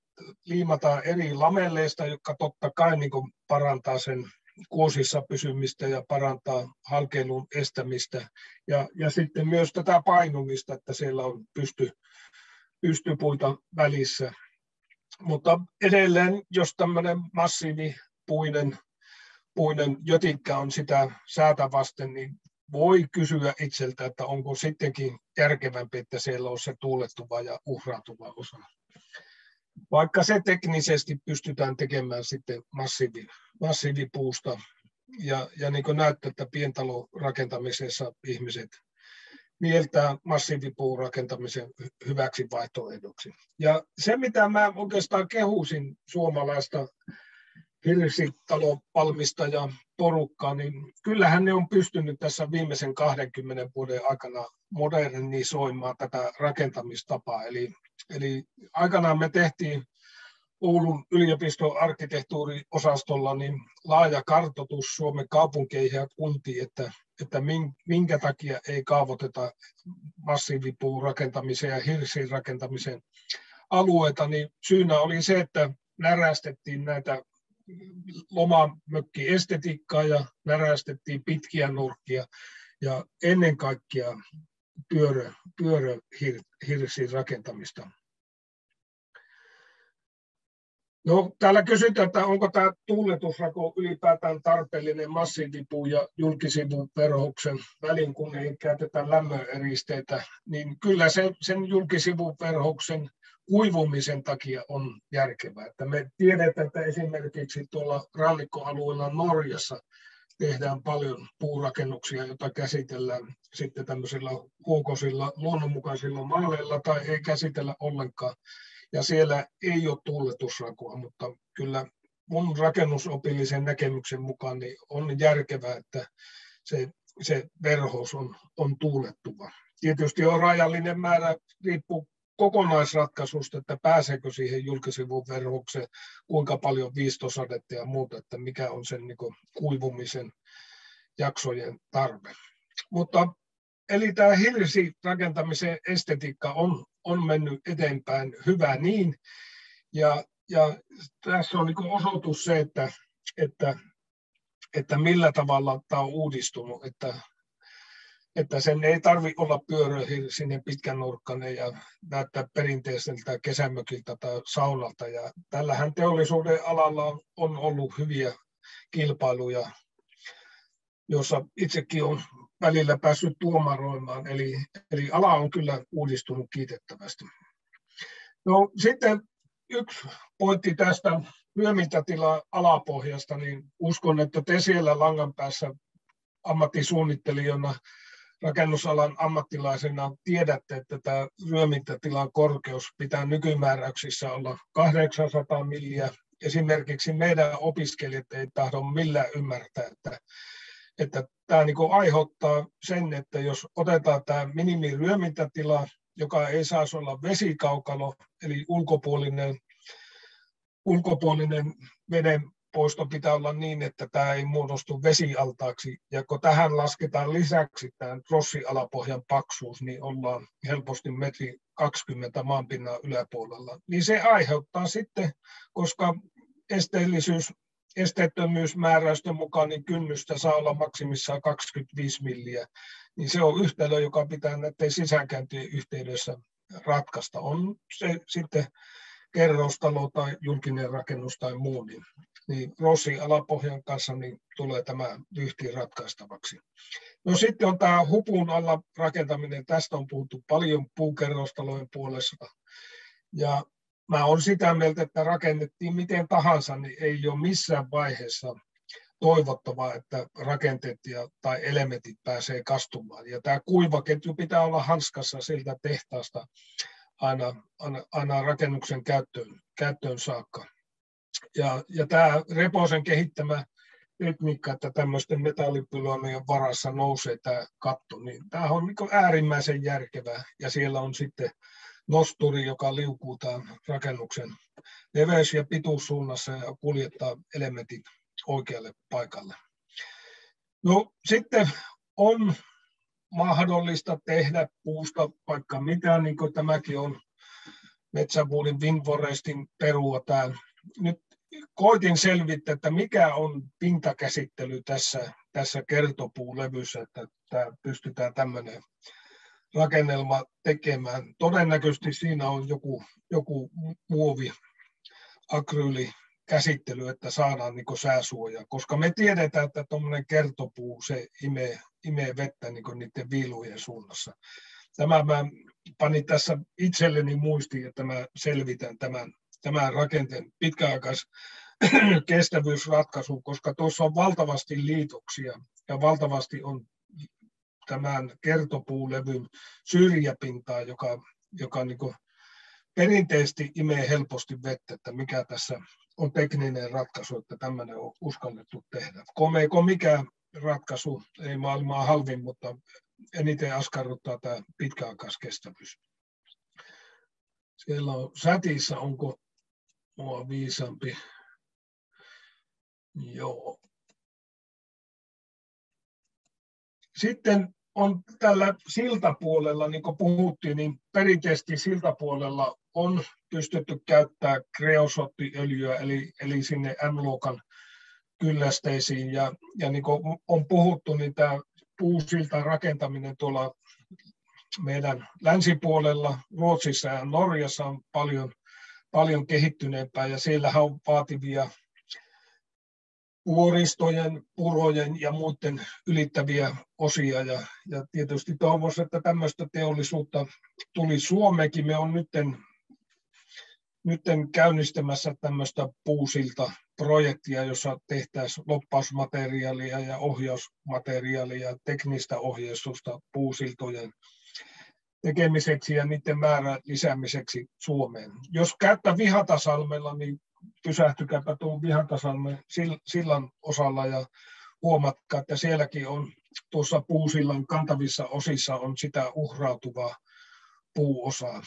Speaker 1: liimataan eri lamelleista, jotka totta kai niin parantaa sen kuosissa pysymistä ja parantaa halkeilun estämistä. Ja, ja sitten myös tätä painumista, että siellä on pysty, pystypuita välissä. Mutta edelleen, jos tämmöinen massiivipuinen puinen jötikkä on sitä säätä vasten, niin voi kysyä itseltä, että onko sittenkin järkevämpi, että siellä on se tuulettuva ja uhrautuva osa. Vaikka se teknisesti pystytään tekemään sitten massiivi, massiivipuusta, ja, ja niin kuin näyttää, että pientalorakentamisessa ihmiset mieltää massiivipuurakentamisen hyväksi vaihtoehdoksi. Ja se, mitä mä oikeastaan kehusin suomalaista hirsitalopalmistaja porukkaa, niin kyllähän ne on pystynyt tässä viimeisen 20 vuoden aikana modernisoimaan tätä rakentamistapaa. Eli, eli aikanaan me tehtiin Oulun yliopiston arkkitehtuuriosastolla niin laaja kartoitus Suomen kaupunkeihin ja kuntiin, että, että minkä takia ei kaavoiteta massiivipuurakentamisen ja hirsirakentamisen alueita, niin syynä oli se, että närästettiin näitä lomamökkiestetiikkaa ja närästettiin pitkiä nurkkia ja ennen kaikkea pyörö, pyöröhirsin rakentamista. No, täällä kysytään, että onko tämä tuuletusrako ylipäätään tarpeellinen massiivipuu ja julkisivuverhoksen välin, kun ei käytetä lämmöeristeitä, niin kyllä se, sen julkisivuverhoksen kuivumisen takia on järkevää. Että me tiedetään, että esimerkiksi tuolla rannikkoalueella Norjassa tehdään paljon puurakennuksia, joita käsitellään sitten tämmöisillä huokosilla luonnonmukaisilla maaleilla tai ei käsitellä ollenkaan. Ja siellä ei ole tuuletusrakua, mutta kyllä mun rakennusopillisen näkemyksen mukaan niin on järkevää, että se, se verhous on, on tuulettuva. Tietysti on rajallinen määrä, riippuu kokonaisratkaisusta, että pääseekö siihen julkisivun verhokseen, kuinka paljon viistosadetta ja muuta, että mikä on sen niin kuivumisen jaksojen tarve. Mutta eli tämä hirsirakentamisen estetiikka on, on mennyt eteenpäin, hyvä niin. Ja, ja tässä on niin osoitus se, että, että, että millä tavalla tämä on uudistunut, että että sen ei tarvi olla pyöröhirsinen pitkän nurkkainen ja näyttää perinteiseltä kesämökiltä tai saunalta. Ja tällähän teollisuuden alalla on ollut hyviä kilpailuja, jossa itsekin on välillä päässyt tuomaroimaan. Eli, eli ala on kyllä uudistunut kiitettävästi. No sitten yksi pointti tästä hyömintätila alapohjasta, niin uskon, että te siellä langan päässä ammattisuunnittelijana, rakennusalan ammattilaisena tiedätte, että tämä ryömintätilan korkeus pitää nykymääräyksissä olla 800 milliä. Esimerkiksi meidän opiskelijat ei tahdo millään ymmärtää, että, että tämä niin aiheuttaa sen, että jos otetaan tämä minimiryömintätila, joka ei saisi olla vesikaukalo, eli ulkopuolinen, ulkopuolinen veden poisto pitää olla niin, että tämä ei muodostu vesialtaaksi. Ja kun tähän lasketaan lisäksi tämän rossialapohjan paksuus, niin ollaan helposti metri 20 maanpinnan yläpuolella. Niin se aiheuttaa sitten, koska esteellisyys, esteettömyysmääräysten mukaan niin kynnystä saa olla maksimissaan 25 milliä, niin se on yhtälö, joka pitää näiden sisäänkäyntien yhteydessä ratkaista. On se sitten kerrostalo tai julkinen rakennus tai muu, niin, niin Rossi alapohjan kanssa niin tulee tämä yhtiö ratkaistavaksi. No sitten on tämä hupun alla rakentaminen, tästä on puhuttu paljon puukerrostalojen puolesta. Ja mä olen sitä mieltä, että rakennettiin miten tahansa, niin ei ole missään vaiheessa toivottavaa, että rakenteet ja, tai elementit pääsee kastumaan. Ja tämä kuivaketju pitää olla hanskassa siltä tehtaasta aina, aina, aina rakennuksen käyttöön, käyttöön saakka. Ja, ja tämä Reposen kehittämä tekniikka, että tämmöisten metallipylonien varassa nousee tämä katto, niin tämä on niin äärimmäisen järkevää. Ja siellä on sitten nosturi, joka liukuu tämän rakennuksen leveys- ja pituussuunnassa ja kuljettaa elementit oikealle paikalle. No sitten on mahdollista tehdä puusta vaikka mitä, niin kuin tämäkin on Metsäpuulin Winforestin perua tämä. Nyt koitin selvittää, että mikä on pintakäsittely tässä, tässä kertopuulevyssä, että tämä pystytään tämmöinen rakennelma tekemään. Todennäköisesti siinä on joku, joku muovi, akryyli, käsittely, että saadaan niin sääsuoja, koska me tiedetään, että tuommoinen kertopuu, se imee, imee vettä niin niiden viilujen suunnassa. Tämä mä panin tässä itselleni muistiin, että mä selvitän tämän, tämän rakenteen pitkäaikais kestävyysratkaisu, koska tuossa on valtavasti liitoksia ja valtavasti on tämän kertopuulevyn syrjäpintaa, joka, joka niin perinteisesti imee helposti vettä, että mikä tässä on tekninen ratkaisu, että tämmöinen on uskallettu tehdä. Komeiko mikä ratkaisu, ei maailmaa halvin, mutta eniten askarruttaa tämä pitkäaikaiskestävyys. Siellä on sätissä, onko mua viisampi. Joo. Sitten on tällä siltapuolella, niin kuin puhuttiin, niin perinteisesti siltapuolella on pystytty käyttämään kreosottiöljyä, eli, eli sinne M-luokan kyllästeisiin. Ja, ja niin kuin on puhuttu, niin tämä puusilta rakentaminen tuolla meidän länsipuolella, Ruotsissa ja Norjassa on paljon, paljon kehittyneempää, ja siellähän on vaativia vuoristojen, purojen ja muiden ylittäviä osia. Ja, ja tietysti toivoisin, että tämmöistä teollisuutta tuli Suomekin. Me on nytten, nytten käynnistämässä tämmöistä puusilta projektia, jossa tehtäisiin loppausmateriaalia ja ohjausmateriaalia ja teknistä ohjeistusta puusiltojen tekemiseksi ja niiden määrän lisäämiseksi Suomeen. Jos käyttää Vihatasalmella, niin pysähtykääpä tuon Vihatasalmen sillan osalla ja huomatkaa, että sielläkin on tuossa puusillan kantavissa osissa on sitä uhrautuvaa puuosaa.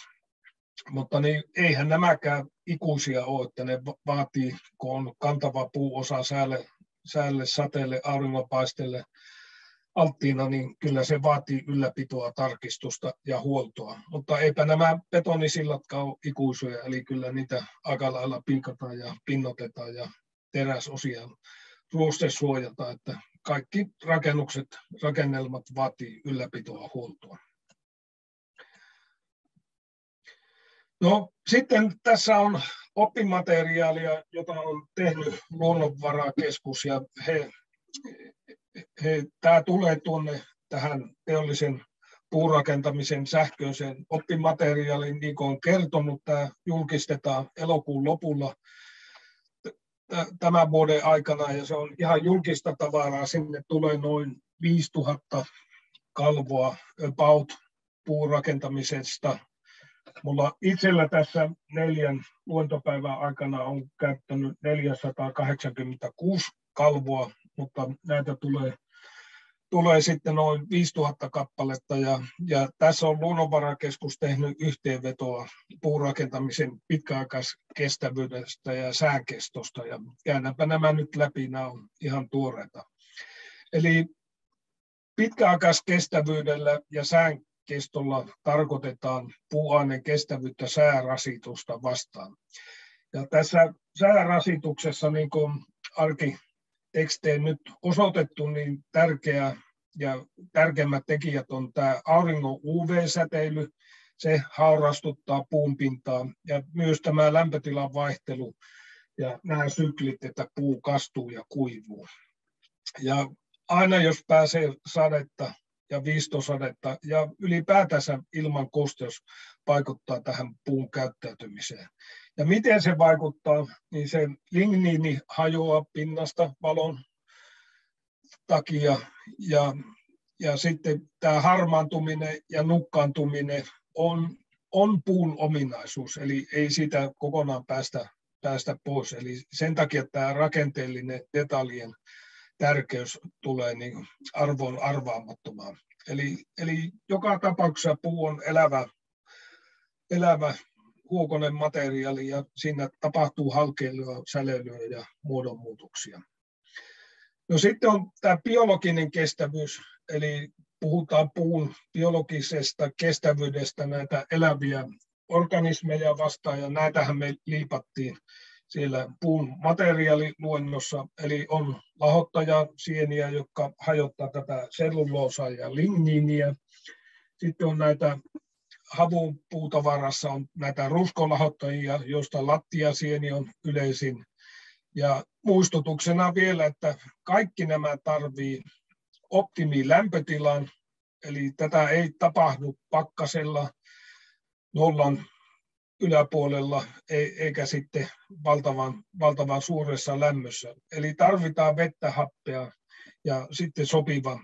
Speaker 1: Mutta niin, eihän nämäkään ikuisia ole, että ne vaatii, kun on kantava puuosa säälle, säälle sateelle, auringonpaisteelle, alttiina, niin kyllä se vaatii ylläpitoa, tarkistusta ja huoltoa. Mutta eipä nämä betonisillatkaan ole ikuisuja, eli kyllä niitä aika lailla pinkataan ja pinnotetaan ja teräsosia ruoste suojata, että kaikki rakennukset, rakennelmat vaatii ylläpitoa, huoltoa. No, sitten tässä on oppimateriaalia, jota on tehnyt Luonnonvarakeskus ja he, tämä tulee tuonne tähän teollisen puurakentamisen sähköisen oppimateriaalin, niin kuin on kertonut, tämä julkistetaan elokuun lopulla tämän vuoden aikana, ja se on ihan julkista tavaraa. Sinne tulee noin 5000 kalvoa about puurakentamisesta. Mulla itsellä tässä neljän luentopäivän aikana on käyttänyt 486 kalvoa, mutta näitä tulee tulee sitten noin 5000 kappaletta ja, ja tässä on Luonnonvarakeskus tehnyt yhteenvetoa puurakentamisen pitkäaikaiskestävyydestä ja säänkestosta ja käännäpä nämä nyt läpi, nämä on ihan tuoreita. Eli pitkäaikaiskestävyydellä ja säänkestolla tarkoitetaan puuaineen kestävyyttä säärasitusta vastaan. Ja tässä säärasituksessa, niin kuin Arki teksteen nyt osoitettu, niin tärkeä ja tärkeimmät tekijät on tämä auringon UV-säteily, se haurastuttaa puun pintaa ja myös tämä lämpötilan vaihtelu ja nämä syklit, että puu kastuu ja kuivuu. Ja aina jos pääsee sadetta ja viistosadetta ja ylipäätänsä ilman kosteus vaikuttaa tähän puun käyttäytymiseen. Ja miten se vaikuttaa, niin se ligniini hajoaa pinnasta valon takia ja, ja sitten tämä harmaantuminen ja nukkaantuminen on, on puun ominaisuus, eli ei sitä kokonaan päästä, päästä pois. Eli sen takia tämä rakenteellinen detaljien tärkeys tulee niin arvoon arvaamattomaan. Eli, eli joka tapauksessa puu on elävä, elävä huokonen materiaali ja siinä tapahtuu halkeilua, säleilyä ja muodonmuutoksia. No sitten on tämä biologinen kestävyys, eli puhutaan puun biologisesta kestävyydestä näitä eläviä organismeja vastaan, ja näitähän me liipattiin siellä puun materiaaliluennossa, eli on lahottajasieniä, jotka hajottaa tätä selluloosaa ja ligniiniä. Sitten on näitä havun puutavarassa on näitä ruskolahottajia, joista lattiasieni on yleisin. Ja muistutuksena vielä, että kaikki nämä tarvii optimi lämpötilan, eli tätä ei tapahdu pakkasella nollan yläpuolella eikä sitten valtavan, valtavan suuressa lämmössä. Eli tarvitaan vettä, happea ja sitten sopiva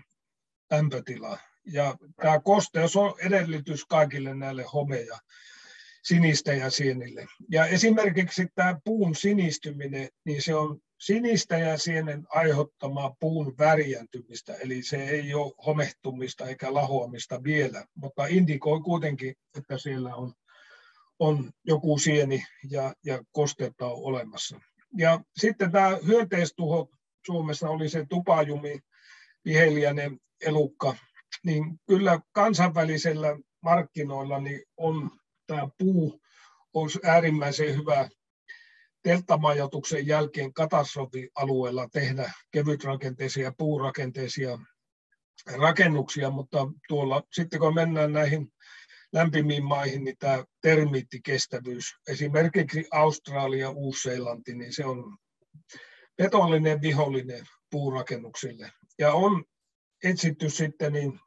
Speaker 1: lämpötila. Ja tämä kosteus on edellytys kaikille näille homeja sinistä ja sienille. Ja esimerkiksi tämä puun sinistyminen, niin se on sinistä ja sienen aiheuttamaa puun värjäntymistä, eli se ei ole homehtumista eikä lahoamista vielä, mutta indikoi kuitenkin, että siellä on, on joku sieni ja, ja kosteutta on olemassa. Ja sitten tämä hyönteistuho Suomessa oli se tupajumi, viheliäinen elukka, niin kyllä kansainvälisellä markkinoilla niin on tämä puu olisi äärimmäisen hyvä telttamajoituksen jälkeen katastrofialueella tehdä kevytrakenteisia puurakenteisia rakennuksia, mutta tuolla sitten kun mennään näihin lämpimiin maihin, niin tämä termiittikestävyys, esimerkiksi Australia, Uusi-Seelanti, niin se on petollinen vihollinen puurakennuksille. Ja on etsitty sitten niin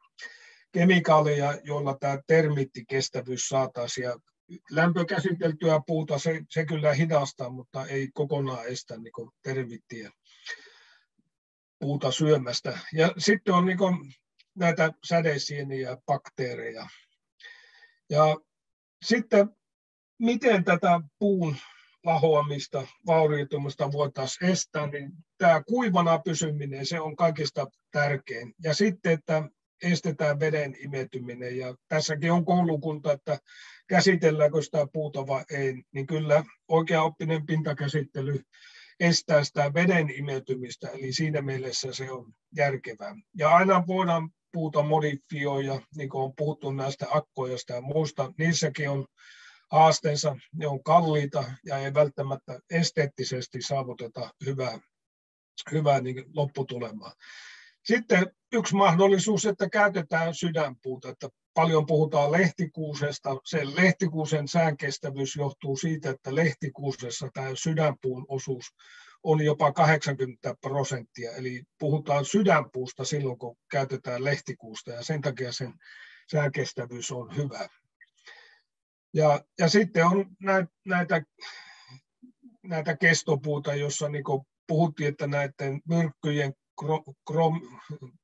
Speaker 1: kemikaaleja, joilla tämä termiittikestävyys saataisiin. Ja lämpökäsiteltyä puuta se, se kyllä hidastaa, mutta ei kokonaan estä niin termittiä puuta syömästä. Ja sitten on niin näitä sädesieniä, bakteereja. Ja sitten miten tätä puun lahoamista, vaurioitumista voitaisiin estää, niin tämä kuivana pysyminen, se on kaikista tärkein. Ja sitten, että estetään veden imetyminen. Ja tässäkin on koulukunta, että käsitelläänkö sitä puuta vai ei, niin kyllä oikeaoppinen pintakäsittely estää sitä veden imetymistä, eli siinä mielessä se on järkevää. Ja aina voidaan puuta modifioida, niin kuin on puhuttu näistä akkoista ja muusta, niissäkin on haasteensa, ne on kalliita ja ei välttämättä esteettisesti saavuteta hyvää, hyvää niin lopputulemaa. Sitten yksi mahdollisuus, että käytetään sydänpuuta, että paljon puhutaan lehtikuusesta. Se lehtikuusen säänkestävyys johtuu siitä, että lehtikuusessa tämä sydänpuun osuus on jopa 80 prosenttia. Eli puhutaan sydänpuusta silloin, kun käytetään lehtikuusta ja sen takia sen sääkestävyys on hyvä. Ja, ja sitten on näitä, näitä kestopuuta, jossa niin puhuttiin, että näiden myrkkyjen krom,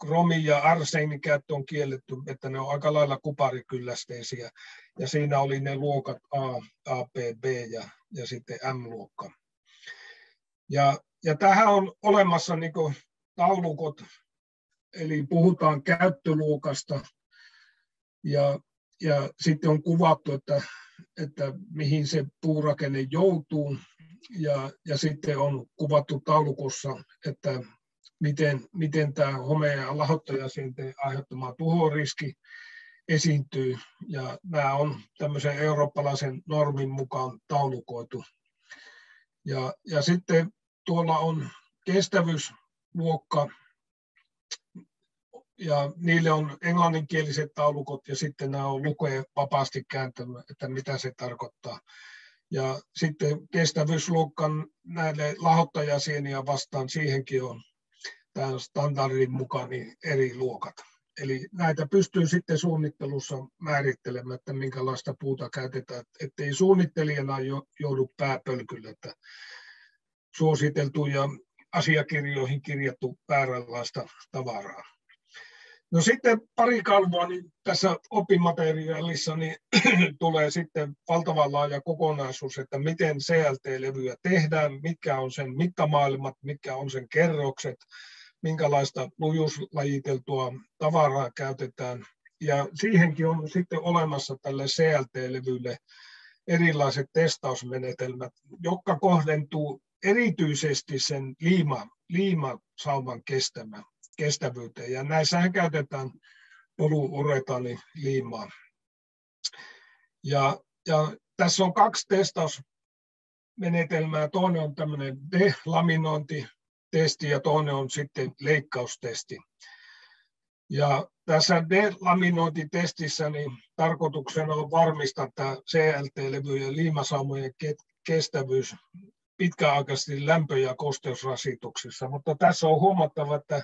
Speaker 1: kromi ja arseinin käyttö on kielletty, että ne on aika lailla kuparikyllästeisiä. Ja siinä oli ne luokat A, A, B, B ja, ja sitten M-luokka. Ja, ja tähän on olemassa niin taulukot, eli puhutaan käyttöluokasta ja, ja sitten on kuvattu, että, että mihin se puurakenne joutuu ja, ja sitten on kuvattu taulukossa, että miten, miten tämä home- ja lahottajasienteen aiheuttama tuhoriski esiintyy. Ja nämä on tämmöisen eurooppalaisen normin mukaan taulukoitu. Ja, ja sitten tuolla on kestävyysluokka, ja niille on englanninkieliset taulukot ja sitten nämä on lukee vapaasti kääntämä, että mitä se tarkoittaa. Ja sitten kestävyysluokan näille lahottajasieniä vastaan siihenkin on tämän standardin mukaan niin eri luokat. Eli näitä pystyy sitten suunnittelussa määrittelemään, että minkälaista puuta käytetään, ettei suunnittelijana joudu pääpölkylle, että suositeltu ja asiakirjoihin kirjattu vääränlaista tavaraa. No sitten pari kalvoa, niin tässä oppimateriaalissa niin tulee sitten valtavan laaja kokonaisuus, että miten CLT-levyä tehdään, mikä on sen mittamaailmat, mikä on sen kerrokset, minkälaista lujuuslajiteltua tavaraa käytetään. Ja siihenkin on sitten olemassa tälle CLT-levylle erilaiset testausmenetelmät, jotka kohdentuu erityisesti sen liima, liimasauman kestämään kestävyyteen. Ja näissähän käytetään poluuretaaniliimaa. Ja, ja tässä on kaksi testausmenetelmää. Toinen on tämmöinen delaminointitesti ja toinen on sitten leikkaustesti. Ja tässä delaminointitestissä niin tarkoituksena on varmistaa tämä CLT-levyjen liimasaumojen kestävyys pitkäaikaisesti lämpö- ja kosteusrasituksissa. Mutta tässä on huomattava, että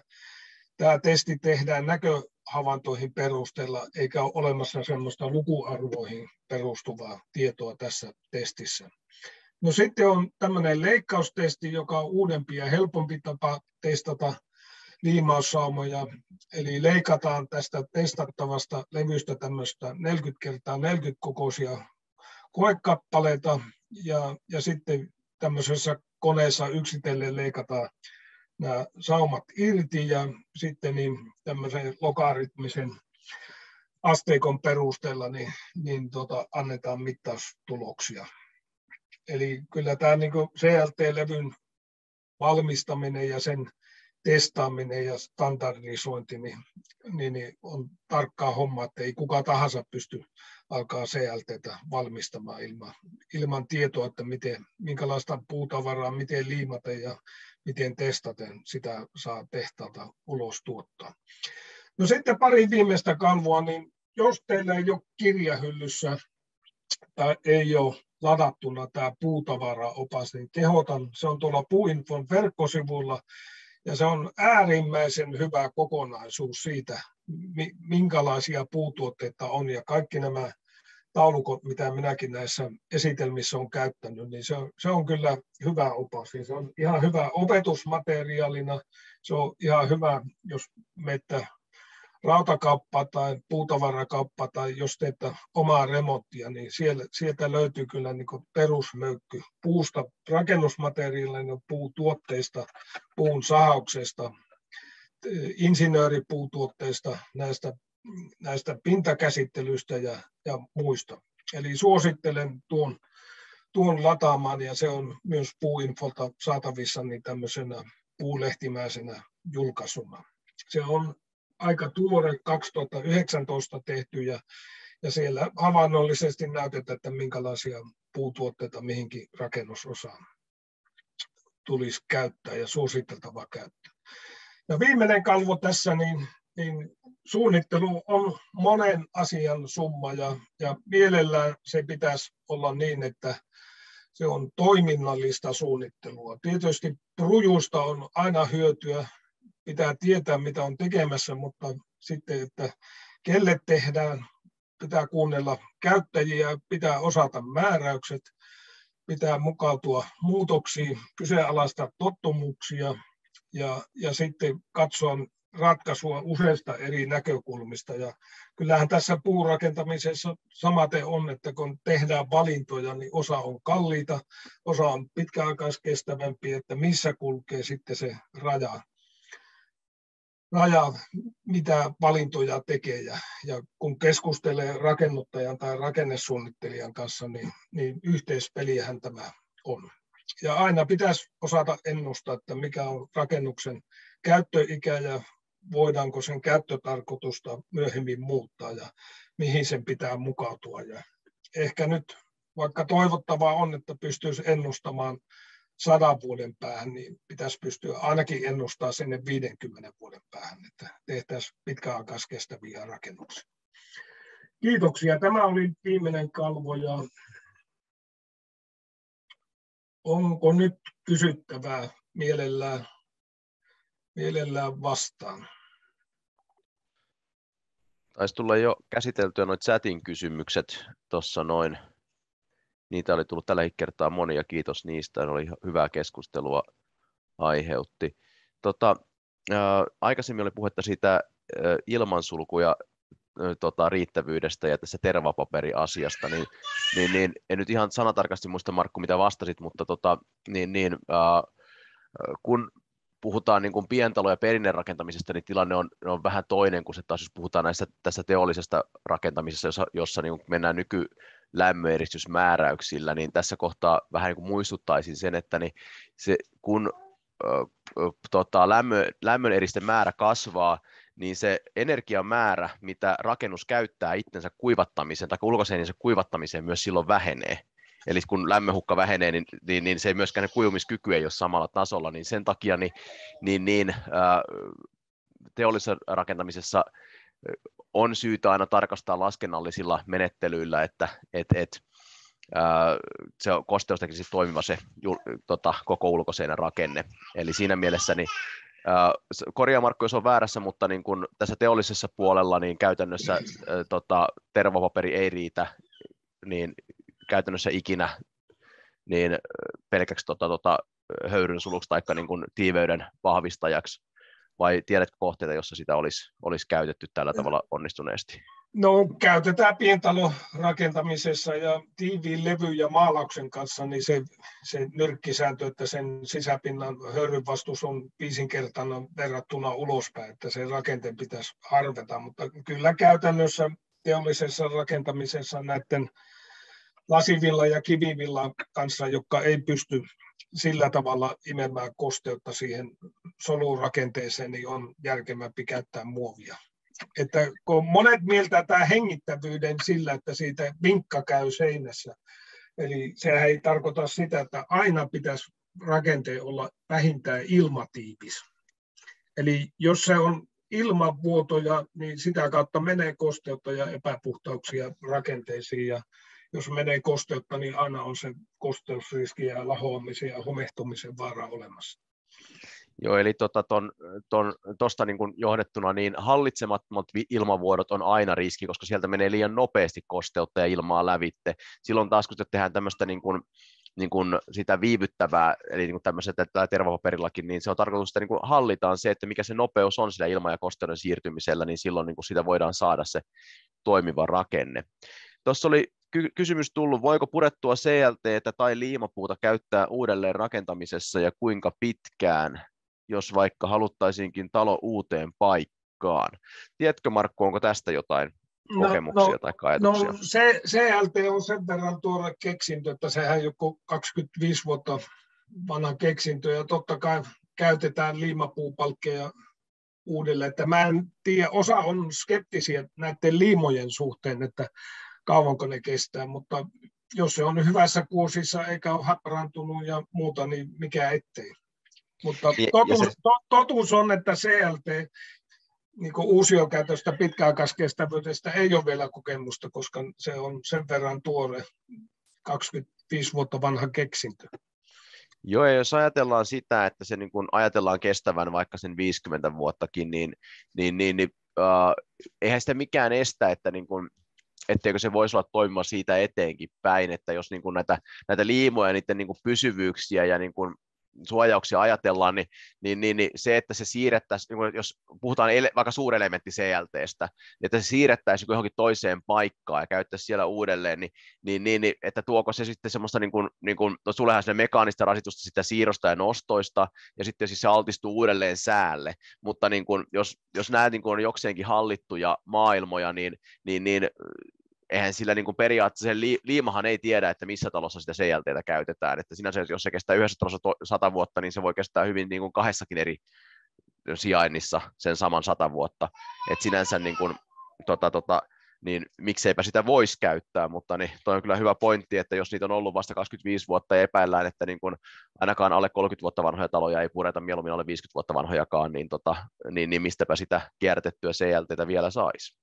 Speaker 1: tämä testi tehdään näköhavaintoihin perusteella, eikä ole olemassa sellaista lukuarvoihin perustuvaa tietoa tässä testissä. No sitten on tämmöinen leikkaustesti, joka on uudempi ja helpompi tapa testata liimaussaumoja. Eli leikataan tästä testattavasta levystä tämmöistä 40 kertaa 40 kokoisia koekappaleita ja, ja sitten tämmöisessä koneessa yksitellen leikataan nämä saumat irti ja sitten niin tämmöisen logaritmisen asteikon perusteella niin, niin tota, annetaan mittaustuloksia. Eli kyllä tämä niin CLT-levyn valmistaminen ja sen testaaminen ja standardisointi niin, niin, niin on tarkkaa homma, että ei kuka tahansa pysty alkaa CLTtä valmistamaan ilman, ilman tietoa, että miten, minkälaista puutavaraa, miten liimata ja miten testaten sitä saa tehtaalta ulos tuottaa. No sitten pari viimeistä kalvoa, niin jos teillä ei ole kirjahyllyssä tai ei ole ladattuna tämä puutavaraopas, niin kehotan, se on tuolla Puinfon verkkosivulla, ja se on äärimmäisen hyvä kokonaisuus siitä, minkälaisia puutuotteita on, ja kaikki nämä taulukot, mitä minäkin näissä esitelmissä olen käyttänyt, niin se on, se on kyllä hyvä opas. Se on ihan hyvä opetusmateriaalina. Se on ihan hyvä, jos meitä rautakauppa tai puutavarakauppa tai jos teet omaa remonttia, niin siellä, sieltä löytyy kyllä niin perusmöykky puusta, rakennusmateriaalina, puutuotteista, puun sahauksesta, insinööripuutuotteista, näistä näistä pintakäsittelystä ja, ja muista. Eli suosittelen tuon, tuon lataamaan ja se on myös puuinfolta saatavissa niin tämmöisenä puulehtimäisenä julkaisuna. Se on aika tuore 2019 tehty ja, ja siellä havainnollisesti näytetään, että minkälaisia puutuotteita mihinkin rakennusosaan tulisi käyttää ja suositeltava käyttää. Ja viimeinen kalvo tässä, niin, niin suunnittelu on monen asian summa ja, ja mielellään se pitäisi olla niin, että se on toiminnallista suunnittelua. Tietysti rujusta on aina hyötyä, pitää tietää mitä on tekemässä, mutta sitten, että kelle tehdään, pitää kuunnella käyttäjiä, pitää osata määräykset, pitää mukautua muutoksiin, kyseenalaista tottumuksia ja, ja sitten katsoa ratkaisua useista eri näkökulmista. Ja kyllähän tässä puurakentamisessa samaten on, että kun tehdään valintoja, niin osa on kalliita, osa on pitkäaikaiskestävämpi, että missä kulkee sitten se raja, raja mitä valintoja tekee. Ja, ja kun keskustelee rakennuttajan tai rakennesuunnittelijan kanssa, niin, niin yhteispeliähän tämä on. Ja aina pitäisi osata ennustaa, että mikä on rakennuksen käyttöikä ja voidaanko sen käyttötarkoitusta myöhemmin muuttaa ja mihin sen pitää mukautua. Ja ehkä nyt, vaikka toivottavaa on, että pystyisi ennustamaan sadan vuoden päähän, niin pitäisi pystyä ainakin ennustaa sinne 50 vuoden päähän, että tehtäisiin pitkäaikaiskestäviä rakennuksia. Kiitoksia. Tämä oli viimeinen kalvo ja onko nyt kysyttävää mielellään, mielellään vastaan?
Speaker 2: Taisi tulla jo käsiteltyä noin chatin kysymykset tuossa noin. Niitä oli tullut tällä kertaa monia, kiitos niistä, ne oli hyvää keskustelua aiheutti. Tota, ää, aikaisemmin oli puhetta siitä ää, ilmansulkuja tota, riittävyydestä ja tässä tervapaperiasiasta, niin, niin, niin en nyt ihan sanatarkasti muista Markku mitä vastasit, mutta tota, niin, niin, ää, kun puhutaan niin kuin pientalo- ja perinnerakentamisesta, niin tilanne on, on vähän toinen kuin se taas, jos puhutaan näistä tässä teollisesta rakentamisesta, jossa, jossa niin mennään nykylämmöeristysmääräyksillä, niin tässä kohtaa vähän niin kuin muistuttaisin sen, että niin se, kun ö, tota, lämmö, lämmön määrä kasvaa, niin se energiamäärä, mitä rakennus käyttää itsensä kuivattamiseen tai ulkoiseen kuivattamiseen myös silloin vähenee. Eli kun lämmöhukka vähenee, niin, niin, niin se ei myöskään kuivumiskyky ei ole samalla tasolla, niin sen takia niin, niin, niin ää, teollisessa rakentamisessa on syytä aina tarkastaa laskennallisilla menettelyillä, että et, et, ää, se on kosteusteknisesti toimiva se jul, tota, koko ulkoseinän rakenne. Eli siinä mielessä niin, korjaa Markku, jos on väärässä, mutta niin kun tässä teollisessa puolella niin käytännössä tota, tervapaperi ei riitä niin käytännössä ikinä niin pelkäksi tota, tota, höyryn suluksi tai niin kuin tiiveyden vahvistajaksi, vai tiedätkö kohteita, jossa sitä olisi, olisi käytetty tällä tavalla onnistuneesti?
Speaker 1: No käytetään pientalon rakentamisessa ja tiiviin levy ja maalauksen kanssa, niin se, se nyrkkisääntö, että sen sisäpinnan höyryn vastus on viisinkertainen verrattuna ulospäin, että sen rakenteen pitäisi arveta, mutta kyllä käytännössä teollisessa rakentamisessa näiden lasivilla ja kivivilla kanssa, jotka ei pysty sillä tavalla imemään kosteutta siihen solurakenteeseen, niin on järkevämpi käyttää muovia. Että kun monet mieltää tämä hengittävyyden sillä, että siitä vinkka käy seinässä, eli sehän ei tarkoita sitä, että aina pitäisi rakenteen olla vähintään ilmatiipis. Eli jos se on ilmavuotoja, niin sitä kautta menee kosteutta ja epäpuhtauksia rakenteisiin ja jos menee kosteutta, niin aina on se kosteusriski ja lahoamisen ja homehtumisen vaara olemassa.
Speaker 2: Joo, eli tuosta ton, ton, niin johdettuna, niin hallitsemattomat ilmavuodot on aina riski, koska sieltä menee liian nopeasti kosteutta ja ilmaa lävitte. Silloin taas, kun tehdään tämmöistä niin kuin, niin kuin sitä viivyttävää, eli niin kuin tämmöiset tervapaperillakin, niin se on tarkoitus, että niin kuin hallitaan se, että mikä se nopeus on sillä ilman ja kosteuden siirtymisellä, niin silloin niin kuin sitä voidaan saada se toimiva rakenne. Tuossa oli ky- kysymys tullut, voiko purettua CLT tai liimapuuta käyttää uudelleen rakentamisessa ja kuinka pitkään, jos vaikka haluttaisiinkin talo uuteen paikkaan. Tiedätkö Markku, onko tästä jotain no, kokemuksia no, tai ajatuksia?
Speaker 1: No se, CLT on sen verran tuore keksintö, että sehän joku 25 vuotta vanha keksintö ja totta kai käytetään liimapuupalkkeja uudelleen. Että mä en tiedä, osa on skeptisiä näiden liimojen suhteen, että kauanko ne kestää, mutta jos se on hyvässä kuusissa eikä ole happarantunut ja muuta, niin mikä ettei. Mutta totuus, se... totuus on, että CLT niin uusiokäytöstä pitkäaikaiskestävyydestä ei ole vielä kokemusta, koska se on sen verran tuore 25 vuotta vanha keksintö.
Speaker 2: Joo, ja jos ajatellaan sitä, että se niin kun ajatellaan kestävän vaikka sen 50 vuottakin, niin, niin, niin, niin uh, eihän sitä mikään estä, että niin kun etteikö se voisi olla toimima siitä eteenkin päin, että jos niin kuin näitä, näitä liimoja ja niiden niin kuin pysyvyyksiä ja niin kuin suojauksia ajatellaan, niin, niin, niin, niin se, että se siirrettäisiin, niin jos puhutaan ele, vaikka suurelementti CLTstä, niin että se siirrettäisiin johonkin toiseen paikkaan ja käyttäisiin siellä uudelleen, niin, niin, niin, niin että tuoko se sitten semmoista, niin kuin, niin kuin, no sullehan sinne mekaanista rasitusta sitä siirrosta ja nostoista, ja sitten siis se altistuu uudelleen säälle, mutta niin kuin, jos, jos nämä niin kuin on jokseenkin hallittuja maailmoja, niin, niin, niin eihän sillä niin kuin periaatteessa se liimahan ei tiedä, että missä talossa sitä CLTtä käytetään, että sinänsä jos se kestää yhdessä talossa to, sata vuotta, niin se voi kestää hyvin niin kuin kahdessakin eri sijainnissa sen saman sata vuotta, että sinänsä niin kuin, tota, tota, niin mikseipä sitä voisi käyttää, mutta niin toi on kyllä hyvä pointti, että jos niitä on ollut vasta 25 vuotta ja epäillään, että niin kun ainakaan alle 30 vuotta vanhoja taloja ei pureta, mieluummin alle 50 vuotta vanhojakaan, niin, tota, niin, niin mistäpä sitä kierrätettyä CLTtä vielä saisi.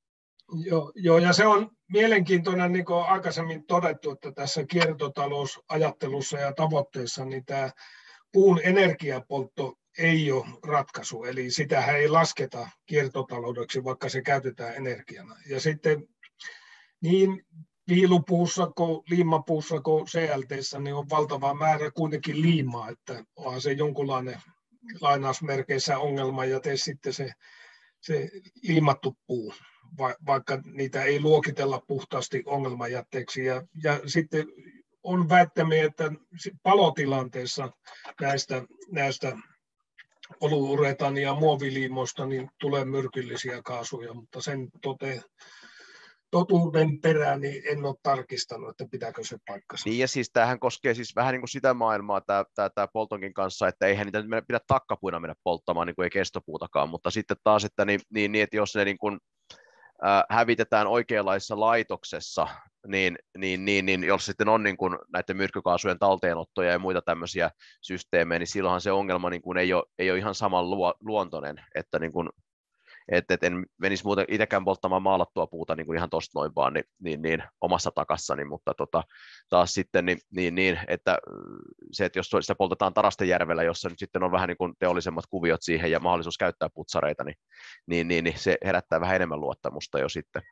Speaker 1: Joo, joo, ja se on mielenkiintoinen, niin kuin aikaisemmin todettu, että tässä kiertotalousajattelussa ja tavoitteessa niin tämä puun energiapoltto ei ole ratkaisu, eli sitä ei lasketa kiertotaloudeksi, vaikka se käytetään energiana. Ja sitten niin viilupuussa kuin liimapuussa kuin CLT, niin on valtava määrä kuitenkin liimaa, että onhan se jonkunlainen lainausmerkeissä ongelma ja tee sitten se, se liimattu puu vaikka niitä ei luokitella puhtaasti ongelmajätteeksi. Ja, ja sitten on väittämiä, että palotilanteessa näistä, näistä oluuretan ja muoviliimoista niin tulee myrkyllisiä kaasuja, mutta sen tote, totuuden perään niin en ole tarkistanut, että pitääkö se paikkansa.
Speaker 2: Niin ja siis tämähän koskee siis vähän niin kuin sitä maailmaa tämä, tämä, tämä poltonkin kanssa, että eihän niitä pidä takkapuina mennä polttamaan, niin kuin ei kestopuutakaan, mutta sitten taas, että, niin, niin, niin, että jos ne niin kuin, hävitetään oikeanlaisessa laitoksessa, niin, niin, niin, niin jos sitten on niin kuin näiden myrkkykaasujen talteenottoja ja muita tämmöisiä systeemejä, niin silloinhan se ongelma niin kuin ei, ole, ei ole ihan saman luontoinen, että niin kuin että et en menisi muuten itsekään polttamaan maalattua puuta niin kuin ihan tuosta noin vaan niin, niin, niin, omassa takassani, mutta tota, taas sitten niin, niin, niin, että se, että jos sitä poltetaan Tarastejärvellä, jossa nyt sitten on vähän niin kuin teollisemmat kuviot siihen ja mahdollisuus käyttää putsareita, niin, niin, niin, niin se herättää vähän enemmän luottamusta jo sitten.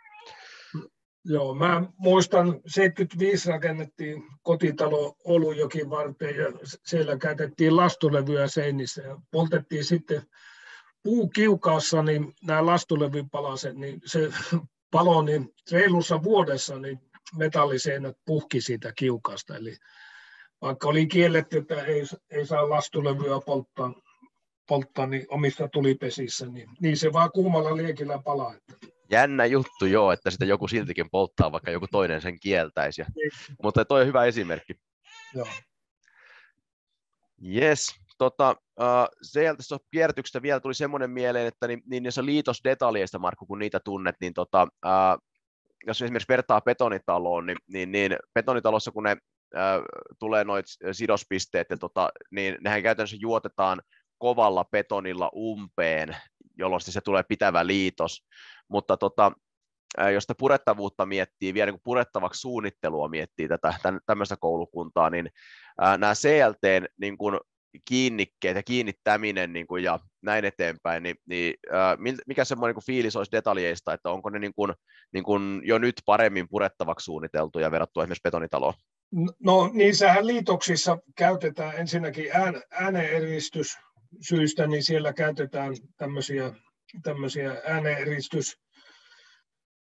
Speaker 1: Joo, mä muistan, 75 rakennettiin kotitalo Olujokin varten ja siellä käytettiin lastulevyä seinissä ja poltettiin sitten puukiukaassa niin nämä lastulevypalaset, niin se palo niin reilussa vuodessa niin metalliseenät puhki siitä kiukasta. Eli vaikka oli kielletty, että ei, ei saa lastulevyä polttaa, polttaa niin omissa tulipesissä, niin, niin se vaan kuumalla liekillä palaa.
Speaker 2: Jännä juttu joo, että sitä joku siltikin polttaa, vaikka joku toinen sen kieltäisi. Niin. Mutta toi on hyvä esimerkki.
Speaker 1: Joo.
Speaker 2: Yes, tota, uh, sieltä kierrätyksestä vielä tuli semmoinen mieleen, että niin, niin niissä liitosdetaljeista, Markku, kun niitä tunnet, niin tota, uh, jos esimerkiksi vertaa betonitaloon, niin, niin, niin betonitalossa kun ne uh, tulee noit sidospisteet, ja tota, niin nehän käytännössä juotetaan kovalla betonilla umpeen, jolloin se tulee pitävä liitos, mutta tota, jos sitä purettavuutta miettii, vielä niin purettavaksi suunnittelua miettii tätä tämmöistä koulukuntaa, niin nämä CLT niin kuin kiinnikkeet ja kiinnittäminen niin kuin, ja näin eteenpäin, niin, niin äh, mikä semmoinen niin fiilis olisi detaljeista, että onko ne niin kuin, niin kuin jo nyt paremmin purettavaksi suunniteltuja verrattuna esimerkiksi betonitaloon?
Speaker 1: No niissähän liitoksissa käytetään ensinnäkin ään, ääneeristys niin siellä käytetään tämmöisiä, tämmöisiä ääneeristys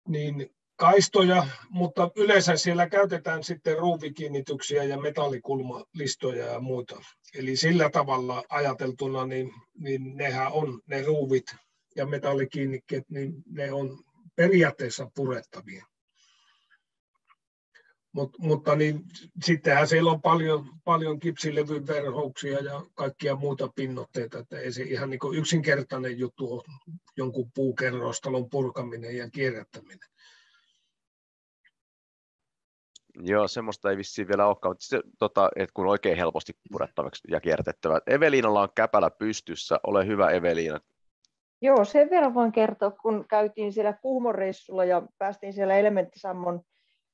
Speaker 1: niin kaistoja, mutta yleensä siellä käytetään sitten ruuvikiinnityksiä ja metallikulmalistoja ja muita. Eli sillä tavalla ajateltuna, niin, niin nehän on ne ruuvit ja metallikiinnikkeet, niin ne on periaatteessa purettavia. Mut, mutta niin, sittenhän siellä on paljon, paljon kipsilevyverhouksia ja kaikkia muuta pinnotteita, että ei se ihan niin yksinkertainen juttu ole jonkun puukerrostalon purkaminen ja kierrättäminen.
Speaker 2: Joo, semmoista ei vissiin vielä olekaan, mutta se, tota, että kun oikein helposti purettavaksi ja kierrätettävä. Eveliinalla on käpälä pystyssä. Ole hyvä Eveliina.
Speaker 3: Joo, sen verran voin kertoa, kun käytiin siellä Kuhmoreissulla ja päästiin siellä Elementtisammon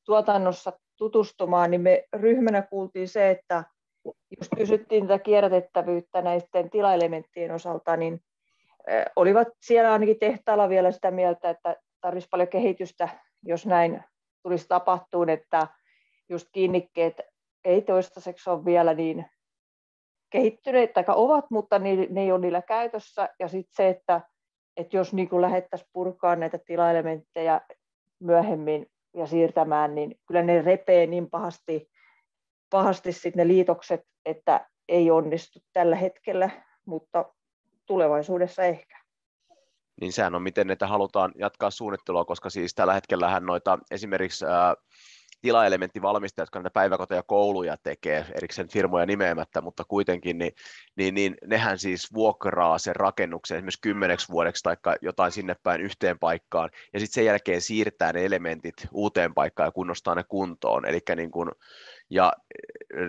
Speaker 3: tuotannossa tutustumaan, niin me ryhmänä kuultiin se, että jos kysyttiin tätä kierrätettävyyttä näiden tilaelementtien osalta, niin olivat siellä ainakin tehtaalla vielä sitä mieltä, että tarvitsisi paljon kehitystä, jos näin tulisi tapahtuun, että just kiinnikkeet ei toistaiseksi ole vielä niin kehittyneet, tai ovat, mutta ne, ne ei ole niillä käytössä. Ja sitten se, että, että jos niin lähdettäisiin purkaa näitä tilaelementtejä myöhemmin ja siirtämään, niin kyllä ne repee niin pahasti, pahasti sit ne liitokset, että ei onnistu tällä hetkellä, mutta tulevaisuudessa ehkä.
Speaker 2: Niin sehän on, miten että halutaan jatkaa suunnittelua, koska siis tällä hetkellä noita esimerkiksi ää, tilaelementtivalmistajat, jotka näitä päiväkoteja ja kouluja tekee, erikseen firmoja nimeämättä, mutta kuitenkin, niin, niin, niin nehän siis vuokraa sen rakennuksen esimerkiksi kymmeneksi vuodeksi tai jotain sinne päin yhteen paikkaan, ja sitten sen jälkeen siirtää ne elementit uuteen paikkaan ja kunnostaa ne kuntoon. Eli niin kun, ja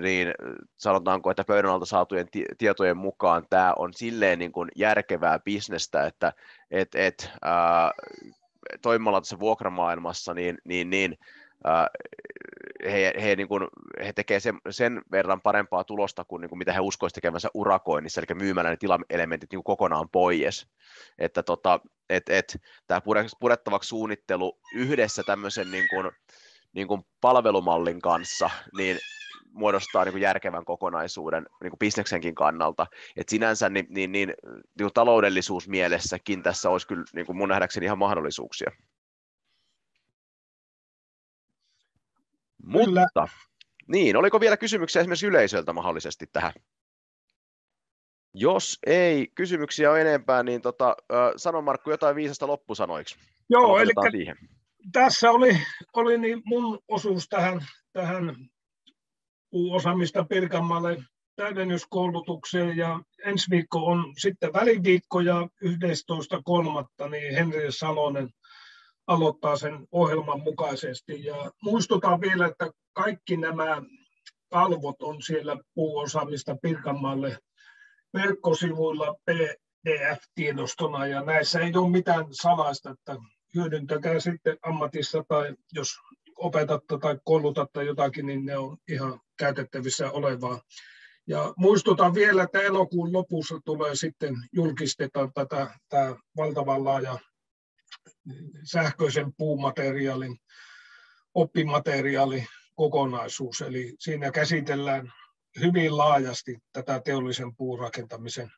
Speaker 2: niin sanotaanko, että pöydän alta saatujen tietojen mukaan tämä on silleen niin kuin järkevää bisnestä, että et, et, ää, toimimalla tässä vuokramaailmassa, niin, niin, niin he, he, niin kuin, he tekevät sen, sen verran parempaa tulosta kuin, niin kuin mitä he uskoisivat tekemänsä urakoinnissa, eli myymällä ne tilaelementit niin kokonaan pois. Että tota, et, et, tämä purettavaksi suunnittelu yhdessä tämmöisen niin kuin, niin kuin palvelumallin kanssa, niin muodostaa niin kuin järkevän kokonaisuuden niin kuin bisneksenkin kannalta. Et sinänsä niin, niin, niin, niin taloudellisuusmielessäkin tässä olisi kyllä niin kuin mun nähdäkseni ihan mahdollisuuksia. Kyllä. Mutta, niin, oliko vielä kysymyksiä esimerkiksi yleisöltä mahdollisesti tähän? Jos ei kysymyksiä ole enempää, niin tota, sano Markku jotain viisasta loppusanoiksi.
Speaker 1: Joo, eli siihen. tässä oli, oli niin mun osuus tähän, tähän osaamista Pirkanmaalle täydennyskoulutukseen ja ensi viikko on sitten väliviikko ja 11.3. niin Henri Salonen aloittaa sen ohjelman mukaisesti. Ja muistutan vielä, että kaikki nämä kalvot on siellä puuosaamista Pirkanmaalle verkkosivuilla PDF-tiedostona ja näissä ei ole mitään salaista, että hyödyntäkää sitten ammatissa tai jos opetatte tai koulutatte jotakin, niin ne on ihan käytettävissä olevaa. Ja muistutan vielä, että elokuun lopussa tulee sitten julkistetaan tätä tämä valtavan laaja sähköisen puumateriaalin oppimateriaali kokonaisuus. Eli siinä käsitellään hyvin laajasti tätä teollisen puurakentamisen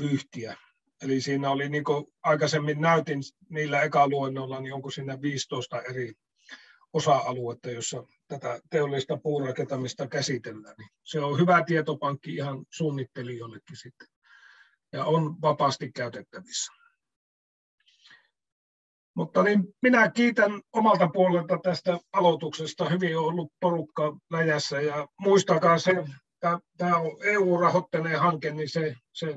Speaker 1: vyyhtiä. Eli siinä oli, niin kuin aikaisemmin näytin niillä ekaluennoilla, niin onko siinä 15 eri osa-aluetta, jossa tätä teollista puurakentamista käsitellään. Niin se on hyvä tietopankki ihan suunnittelijoillekin sitten ja on vapaasti käytettävissä. Mutta niin minä kiitän omalta puolelta tästä aloituksesta. Hyvin on ollut porukka läjässä ja muistakaa se, tämä on EU-rahoitteinen hanke, niin se, se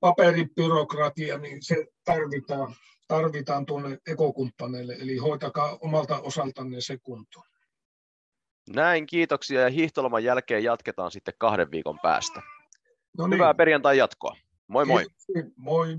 Speaker 1: paperibyrokratia, niin se tarvitaan, tarvitaan tuonne ekokumppaneille. Eli hoitakaa omalta osaltanne se kuntoon.
Speaker 2: Näin, kiitoksia ja hiihtoloman jälkeen jatketaan sitten kahden viikon päästä. No niin. Hyvää perjantai jatkoa. Moi moi.
Speaker 1: Kiitos, moi.